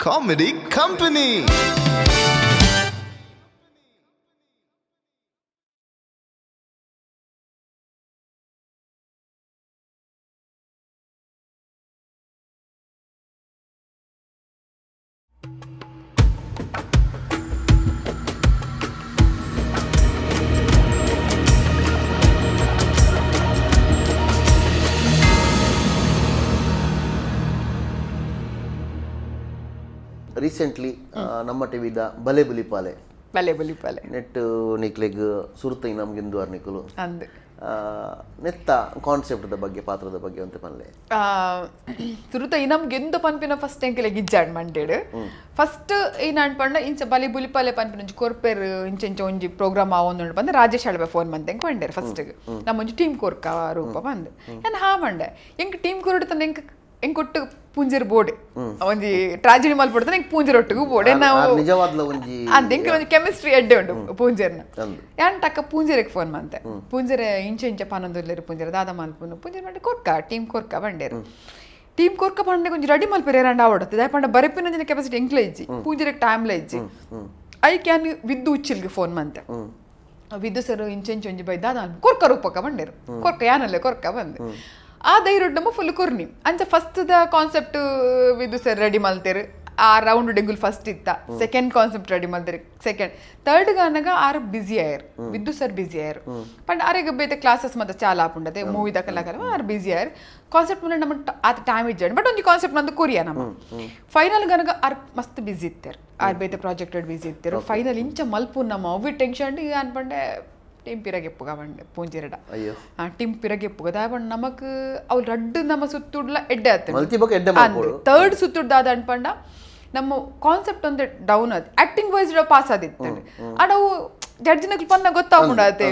Comedy Company. Recently ನಮ್ಮ ಟಿವಿದ ಬಲೆ ಬುಲಿಪಾಲೆ ಬಲೆ ಬಲಿ ಬಲೆ ನೆಟ್ ನಿಕ್ಲೆಗ್ ಸುರುತೈ ನಮ್ಗಿಂದು ಅರ್ನಿಕಲು ಅಂದೆ. ನೆತ್ತ ಕಾನ್ಸೆಪ್ಟ್ ಬಗ್ಗೆ ಪಾತ್ರದ ಬಗ್ಗೆ ಅಂತ ಪನ್ಲೆ ತುರುತ ಈ ನಮ್ಗೆ ಎಂತ ಪನ್ಪಿನ ಫಸ್ಟ್ ಎಂಕೆಲೆ ಗಿಜ್ಜಾಡ್ ಮಂಡೇಡ್. ಫಸ್ಟ್ ಈ ಅನ್ಪಂಡ ಇಂಚ ಬಲಿ ಬುಲಿಪಾಲೆ ಪನ್ಪಿನ ಒಂಜಿ ಕೊರ್ಪೆರ್ ಇಂಚ ಇಂಚ ಒಂಜಿ ಪ್ರೋಗ್ರಾಮ್ ಆವೊಂದು ಬಂದು. ರಾಜೇಶ್ ಅಳಬೆ ಫೋನ್ ಮಂತೆ ಎಂಕ್ ಬಂಡೇರ್ ಫಸ್ಟ್ ನಮ್ಮ ಒಂಜಿ ಟೀಮ್ ಕೊರ್ಕ ರೂಪ ಬಂದು. ನಾನು ಹಾ ಮಂಡೆ. ಎಂಕ್ ಟೀಮ್ ಕೋರ್ಡ್ ತನ ಎಂಕ್ ಎಂಕ್ ಒಟ್ಟು ಪೂಂಜರ್ ಬೋಡೆ ಒಂಜಿ ಟ್ರಾಜಿಡಿ ಮಲ್ಪಡ್ತಾನೆ ಎಂಕ್ ಪೂಂಜರ್ ಒಟ್ಟಿಗೂ ಬೋಡೆ ನಾವು ಅಂತ ಎಂಕ್ ಒಂಜಿ ಕೆಮಿಸ್ಟ್ರಿ ಎಡ್ಡೆ ಉಂಟು ಪೂಂಜರ್ನ. ಅಂದು. ಯಾನ್ ಟಕ್ಕ ಪೂಂಜರಿಗೆ ಫೋನ್ ಮಂತೆ ಪೂಂಜರೆ ಇಂಚೆ ಇಂಚೆ ಪನ್ನೊಂದುಲ್ಲೇರು ಪೂಂಜರೆ ದಾದ ಮಲ್ಪುನು ಪೂಂಜರೆ ಮಾಡಿ ಕೊರ್ಕ ಟೀಮ್ ಕೊರ್ಕ ಬಂಡೇರು ಟೀಮ್ ಕೊರ್ಕ ಪಂಡೆ ಕೊಂಚ ರೆಡಿ ಮಲ್ಪೆರೆ ರಂಡ ಆವಡತ್ತೆ. ದಾಯ ಪಂಡ ಬರಪಿನ ಜನ ಕೆಪಾಸಿಟಿ ಎಂಕ್ಲ ಇಜ್ಜಿ. ಟೈಮ್ ಟೈಮ್ಲ ಇಜ್ಜಿ. ಐ ಕ್ಯಾನ್ ವಿದ್ದು ಉಚ್ಚಿಲ್ಗೆ ಫೋನ್ ಮಂತೆ. ವಿದ್ದು ಸರ್ ಇಂಚೆ ಇಂಚೆ ಒಂಜಿ ಬೈದ ದಾದ ಕೊರ್ಕ ರೂಪಕ್ಕ ಬಂಡೇರು ಕೊರ್ಕ ಯಾನಲ್ಲೇ ಕೊರ್ಕ ಬಂದೆ. ಆ ಧೈರ್ಯ ನಮ್ಮ ಫುಲ್ ಕೊರ್ನಿ ಅಂಚ ಫಸ್ಟ್ ದ ಕಾನ್ಸೆಪ್ಟ್ ವಿದ್ದು ಸರ್ ರೆಡಿ ಮಲ್ತೇರು ಆ ರೌಂಡ್ ಡೆಂಗುಲ್ ಫಸ್ಟ್ ಇತ್ತ ಸೆಕೆಂಡ್ ಕಾನ್ಸೆಪ್ಟ್ ರೆಡಿ ಮಾಡ್ತಾರೆ ಸೆಕೆಂಡ್ ಥರ್ಡ್ ಗಾನಗ ಆರ್ ಬಿಸಿ ಆಯರ್ ವಿದ್ದು ಸರ್ ಬಿಸಿ ಆಯರ್ ಪಂಡ ಆರೆಗ ಬೇತೆ ಕ್ಲಾಸಸ್ ಮತ್ತೆ ಚಾಲ ಆಪುಂಡತೆ ಮೂವಿ ದಕ್ಕಲ್ಲ ಆರ್ ಬಿಸಿ ಆಯರ್ ಕಾನ್ಸೆಪ್ಟ್ ಮುಂದೆ ನಮ್ಮ ಆತ ಟೈಮ್ ಇಜ್ಜಾಡ್ ಬಟ್ ಒಂದು ಕಾನ್ಸೆಪ್ಟ್ ನಂದು ಕೊರಿಯಾ ನಮ್ಮ ಫೈನಲ್ ಗನಗ ಆರ್ ಮಸ್ತ್ ಬಿಸಿ ಇತ್ತೇರ್ ಆರ್ ಬೇತೆ ಪ್ರಾಜೆಕ್ಟೆಡ್ ಬಿಸಿ ಇತ್ತೇರು ಫೈನಲ್ ಇಂಚ ಮಲ್ಪು ನಮ್ಮ ಅವಿ ಟೆನ್ಷನ್ ಅನ್ಪಂಡೆ ಟೀಮ್ ಪಿರಗೆಪ್ಪುಗ ಬಂಡೆ ಪಿರಗೆಪ್ಪುಗ ದಾಯಪಂಡ ನಮಕ್ ಅವು ರಡ್ಡು ನಮ್ಮ ಸುತ್ತುಡ್ಲ ಎಡ್ಡೆ ಆತ ಮಲ್ತಿ ಬಗ್ಗೆ ಎಡ್ಡೆ ಮಾಡ್ಬೋದು ಥರ್ಡ್ ಸುತ್ತುಡ್ದಾದ ಅನ್ಪಂಡ ನಮ್ಮ ಕಾನ್ಸೆಪ್ಟ್ ಒಂದು ಡೌನ್ ಆದ್ ಆಕ್ಟಿಂಗ್ ವೈಸ್ ಪಾಸ್ ಆದಿತ್ತು ಅಡವು ಜಡ್ಜಿನಕ್ಲು ಪನ್ನ ಗೊತ್ತಾಗ್ಬಿಡತ್ತೆ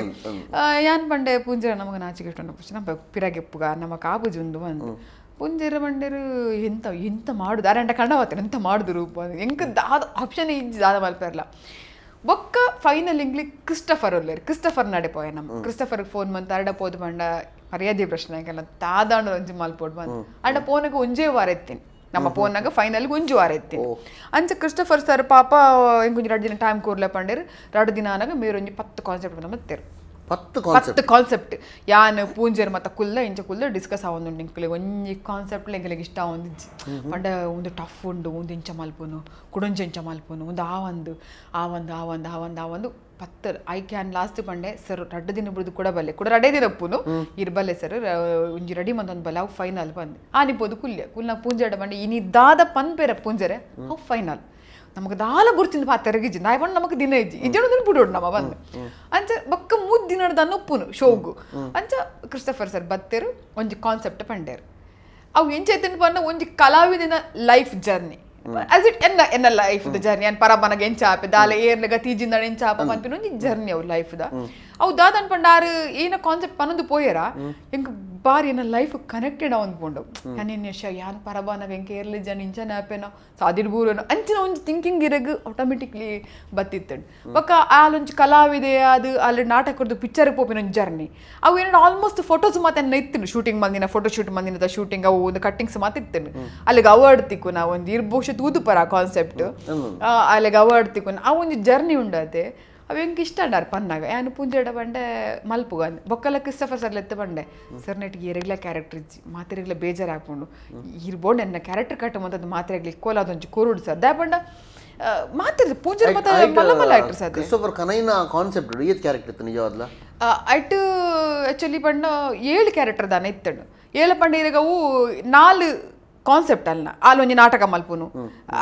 ಯಾನ್ ಪಂಡೆ ಪುಂಜರ ನಮಗೆ ನಾಚಿಕೆ ಪುಷ್ಟ ನಮ್ಮ ಪಿರಗೆಪ್ಪುಗ ನಮ್ಮ ಕಾಬುಜಿ ಉಂದು ಬಂದು ಪುಂಜರ ಬಂಡೆರು ಎಂತ ಎಂತ ಮಾಡುದು ಅರಂಡ ಕಣ್ಣವತ್ತೆ ಎಂತ ಮಾಡುದು ರೂಪ ಎಂಕ ದಾದ ಆಪ್ಷನ್ ಇಜ್ಜಿ ದಾದ ಮಲ್ಪೆರ್ಲ ಒಕ್ಕ ಫೈನಲ್ ಇಂಗ್ಲಿ ಕ್ರಿಸ್ಟಫರ್ ಒಲ್ಲೇರು ಕ್ರಿಸ್ಟಫರ್ ನಡೆಪೋಯ ನಮ್ಮ ಕ್ರಿಸ್ಟಫರ್ ಫೋನ್ ಮಂತ ಅರಡ ಪೋದು ಬಂಡ ಮರ್ಯಾದೆ ಪ್ರಶ್ನೆ ಆಗೆಲ್ಲ ತಾದಾಂಡ ಒಂಜಿ ಮಲ್ಪೋಡ್ ಬಂದು ಅಡ ಪೋನಗ ಒಂಜೇ ವಾರ ಎತ್ತೀನಿ ನಮ್ಮ ಫೋನ್ನಾಗ ಫೈನಲ್ ಒಂಜು ವಾರ ಎತ್ತೀನಿ ಅಂಚ ಕ್ರಿಸ್ಟಫರ್ ಸರ್ ಪಾಪ ಇಂಕೊಂಜಿ ಎರಡು ದಿನ ಟೈಮ್ ಕೂರ್ಲೆ ಪಂಡೇರು ಎರಡು ದಿನ ಅನಾಗ ಮೇರೊಂಜಿ ಪತ್ತು ಕಾನ್ಸೆಪ್ಟ್ ಮತ್ತೇರು ಪತ್ತು ಕಾನ್ಸೆಪ್ಟ್ ಯಾನ್ ಪೂಂಜರ್ ಮತ್ತ ಕುಲ್ಲ ಇಂಚ ಕುಲ್ಲ ಡಿಸ್ಕಸ್ ಆವೊಂದುಂಡು ಇಂಕಲೆ ಒಂಜಿ ಕಾನ್ಸೆಪ್ಟ್ ಎಂಕಲೆಗ್ ಇಷ್ಟ ಆವೊಂದಿಜ್ಜಿ ಪಂಡ ಒಂದು ಟಫ್ ಉಂಡು ಒಂದು ಇಂಚ ಮಲ್ಪುನು ಕುಡೊಂಜಿ ಇಂಚ ಮಲ್ಪುನು ಒಂದು ಆ ಒಂದು ಆ ಒಂದು ಆ ಒಂದು ಆ ಒಂದು ಆ ಒಂದು ಪತ್ತ. ಐ ಕ್ಯಾನ್ ಲಾಸ್ಟ್ ಪಂಡೆ ಸರ್ ರಡ್ಡ ದಿನ ಬಿಡುದು ಕೂಡ ಬಲ್ಲೆ. ಕೂಡ ರಡೇ ದಿನ ಉಪ್ಪುನು ಇರ್ಬಲ್ಲೆ ಸರ್ ಒಂಜಿ ರೆಡಿ ಮಂದೊಂದು ಬಲ್ಲೆ ಅವು ಫೈನಲ್ ಬಂದೆ. ಆನಿಪೋದು ಕುಲ್ಯ. ಕುಲ್ನ ಪೂಂಜಾಡ ಬಂಡೆ. ಇನಿ ದಾದ ಪನ್ಪೇರ ಪೂಂಜರೆ ಅವು ಫೈನಲ್ ನಮಗೆ ದಾಲ ಬುರ್ತಿಂದ ಪಾ ಗಿಜಿ ನಾಯ್ ಬಂದು ನಮಗೆ ದಿನ ಇಜ್ಜಿ. ಇಜ್ಜನು ದಿನ ಬಿಡೋಡು ನಮ್ಮ ಬಂದು. ಅಂಚ ಬಕ್ಕ ಮೂದ್ ದಿನ ದನ್ನ ಉಪ್ಪುನು ಶೋಗು ಅಂಚ ಕ್ರಿಸ್ಟಫರ್ ಸರ್ ಬತ್ತೇರು ಒಂಜಿ ಕಾನ್ಸೆಪ್ಟ್ ಪಂಡೇರು. ಅವು ಎಂಚೈತಿನ ಪಂಡ ಒಂಜಿ ಕಲಾವಿದಿನ ಲೈಫ್ ಜರ್ನಿ ಆಸ್ ಇಟ್ ಎನ್ನ ಎನ್ನ ಲೈಫ್ ದ ಜರ್ನಿ ಅನ್ ಪರಬನಗ ಎಂಚ ಆಪೆ ದಾಲ ಏರ್ಲಗ ತೀಜಿಂದ ಎಂಚಾಪ ಮನ್ಪಿನ ಒಂಜಿ ಜರ್ನಿ ಅವು ಲೈಫ್ ದ ಅವು ದಾದ ಅನ್ಪಂಡ ಆರು ಏನ ಕಾನ್ಸೆಪ್ಟ್ ಪನ್ನೊಂದು ಪೋಯರ? ಎಂಕ್ ಬಾರ್ ಏನ ಲೈಫ್ ಕನೆಕ್ಟೆಡ್ ಅನ್ಕೊಂಡು ನಾನೇನು ಯಶ ಯಾನ್ ನಾವ್ ಹೆಂಗೆ ಇರ್ಲಿ ಜನ ಇಂಚನ ಆಪೆನ ಸಾದಿರ್ಬೂರನ ಅಂಚಿನ ಒಂದು ಥಿಂಕಿಂಗ್ ಇರಗ್ ಆಟೋಮೆಟಿಕ್ಲಿ ಬತ್ತಿತ್ತಂಡ್. ಬೊಕ್ಕ ಆಲೊಂಜಿ ಕಲಾವಿದೆ ಅದು ಅಲ್ಲಿ ನಾಟಕದ್ದು ಪಿಕ್ಚರ್ ಪೋಪಿನ ಒಂದು ಜರ್ನಿ ಅವು ಏನೋ ಆಲ್ಮೋಸ್ಟ್ ಫೋಟೋಸ್ ಮಾತ್ರ ಇತ್ತಿನ ಶೂಟಿಂಗ್ ಮಂದಿನ ಫೋಟೋ ಶೂಟ್ ಮಂದಿನದ ಶೂಟಿಂಗ್ ಅವು ಒಂದು ಕಟ್ಟಿಂಗ್ಸ್ ಮಾತ್ರ ಇತ್ತಿನ ಅಲ್ಲಿಗೆ ಅವಾರ್ಡ್ ತಿಕ್ಕು ನಾವು ಒಂದು ಇರ್ಬೋಶ ತೂದು ಪರ ಕಾನ್ಸೆಪ್ಟ್ ಅಲ್ಲಿಗೆ ಅವಾರ್ಡ್ ತಿಕ್ಕು ಆ ಒಂದು ಜರ್ನಿ ಉಂಡತೆ. ಅವು എനിക്ക് ಇಷ್ಟ പന്നാക ಪನ್ನಾಗ ಯಾನು ಪುಂಜಡ ಬಂಡೆ ಮಲ್ಪುಗ. ക്രിസ്റ്റഫർ ಎತ್ತ ಬಂಡೆ. ಸರ್ ನೆಟ್ಗೆ ಎರೆಗ್ಲ ಕ್ಯಾರೆಕ್ಟರ್ ಇಜ್ಜಿ ಮಾತ್ರೆಗ್ಲ ಬೇಜಾರು ಹಾಕೊಂಡು ಇರ್ಬೋಂಡು ಎನ್ನ ಕ್ಯಾರೆಕ್ಟರ್ ಕಟ್ಟ ಮಂತದ್ದು ಮಾತ್ರೆಗ್ಲಿ ಕೋಲಾದೊಂಚು ಕೋರುಡು ಸರ್. ದ ಬಂಡ ಮಾತಾಡ ಪೂಂಜರ ಮತ ಮಲ್ಲ ಮಲ್ಲ ಆಕ್ಟರ್ ಸರ್ ಕ್ರಿಸ್ಟೋಫರ್ ಕನೈನ ಕಾನ್ಸೆಪ್ಟ್ ಏತ್ ಕ್ಯಾರೆಕ್ಟರ್ ಇತ್ತು ನಿಜವಾದ್ಲ? ಆಕ್ಚುಲಿ ಪಂಡ ಏಳು ಕ್ಯಾರೆಕ್ಟರ್ ದಾನ ಇತ್ತಂಡು. ಏಳು ಪಂಡ ಇರಗವು ನಾಲ್ ಕಾನ್ಸೆಪ್ಟ್ ಅಲ್ಲ ಅಲ್ಲೊಂಜಿ ನಾಟಕ ಮಲ್ಪುನು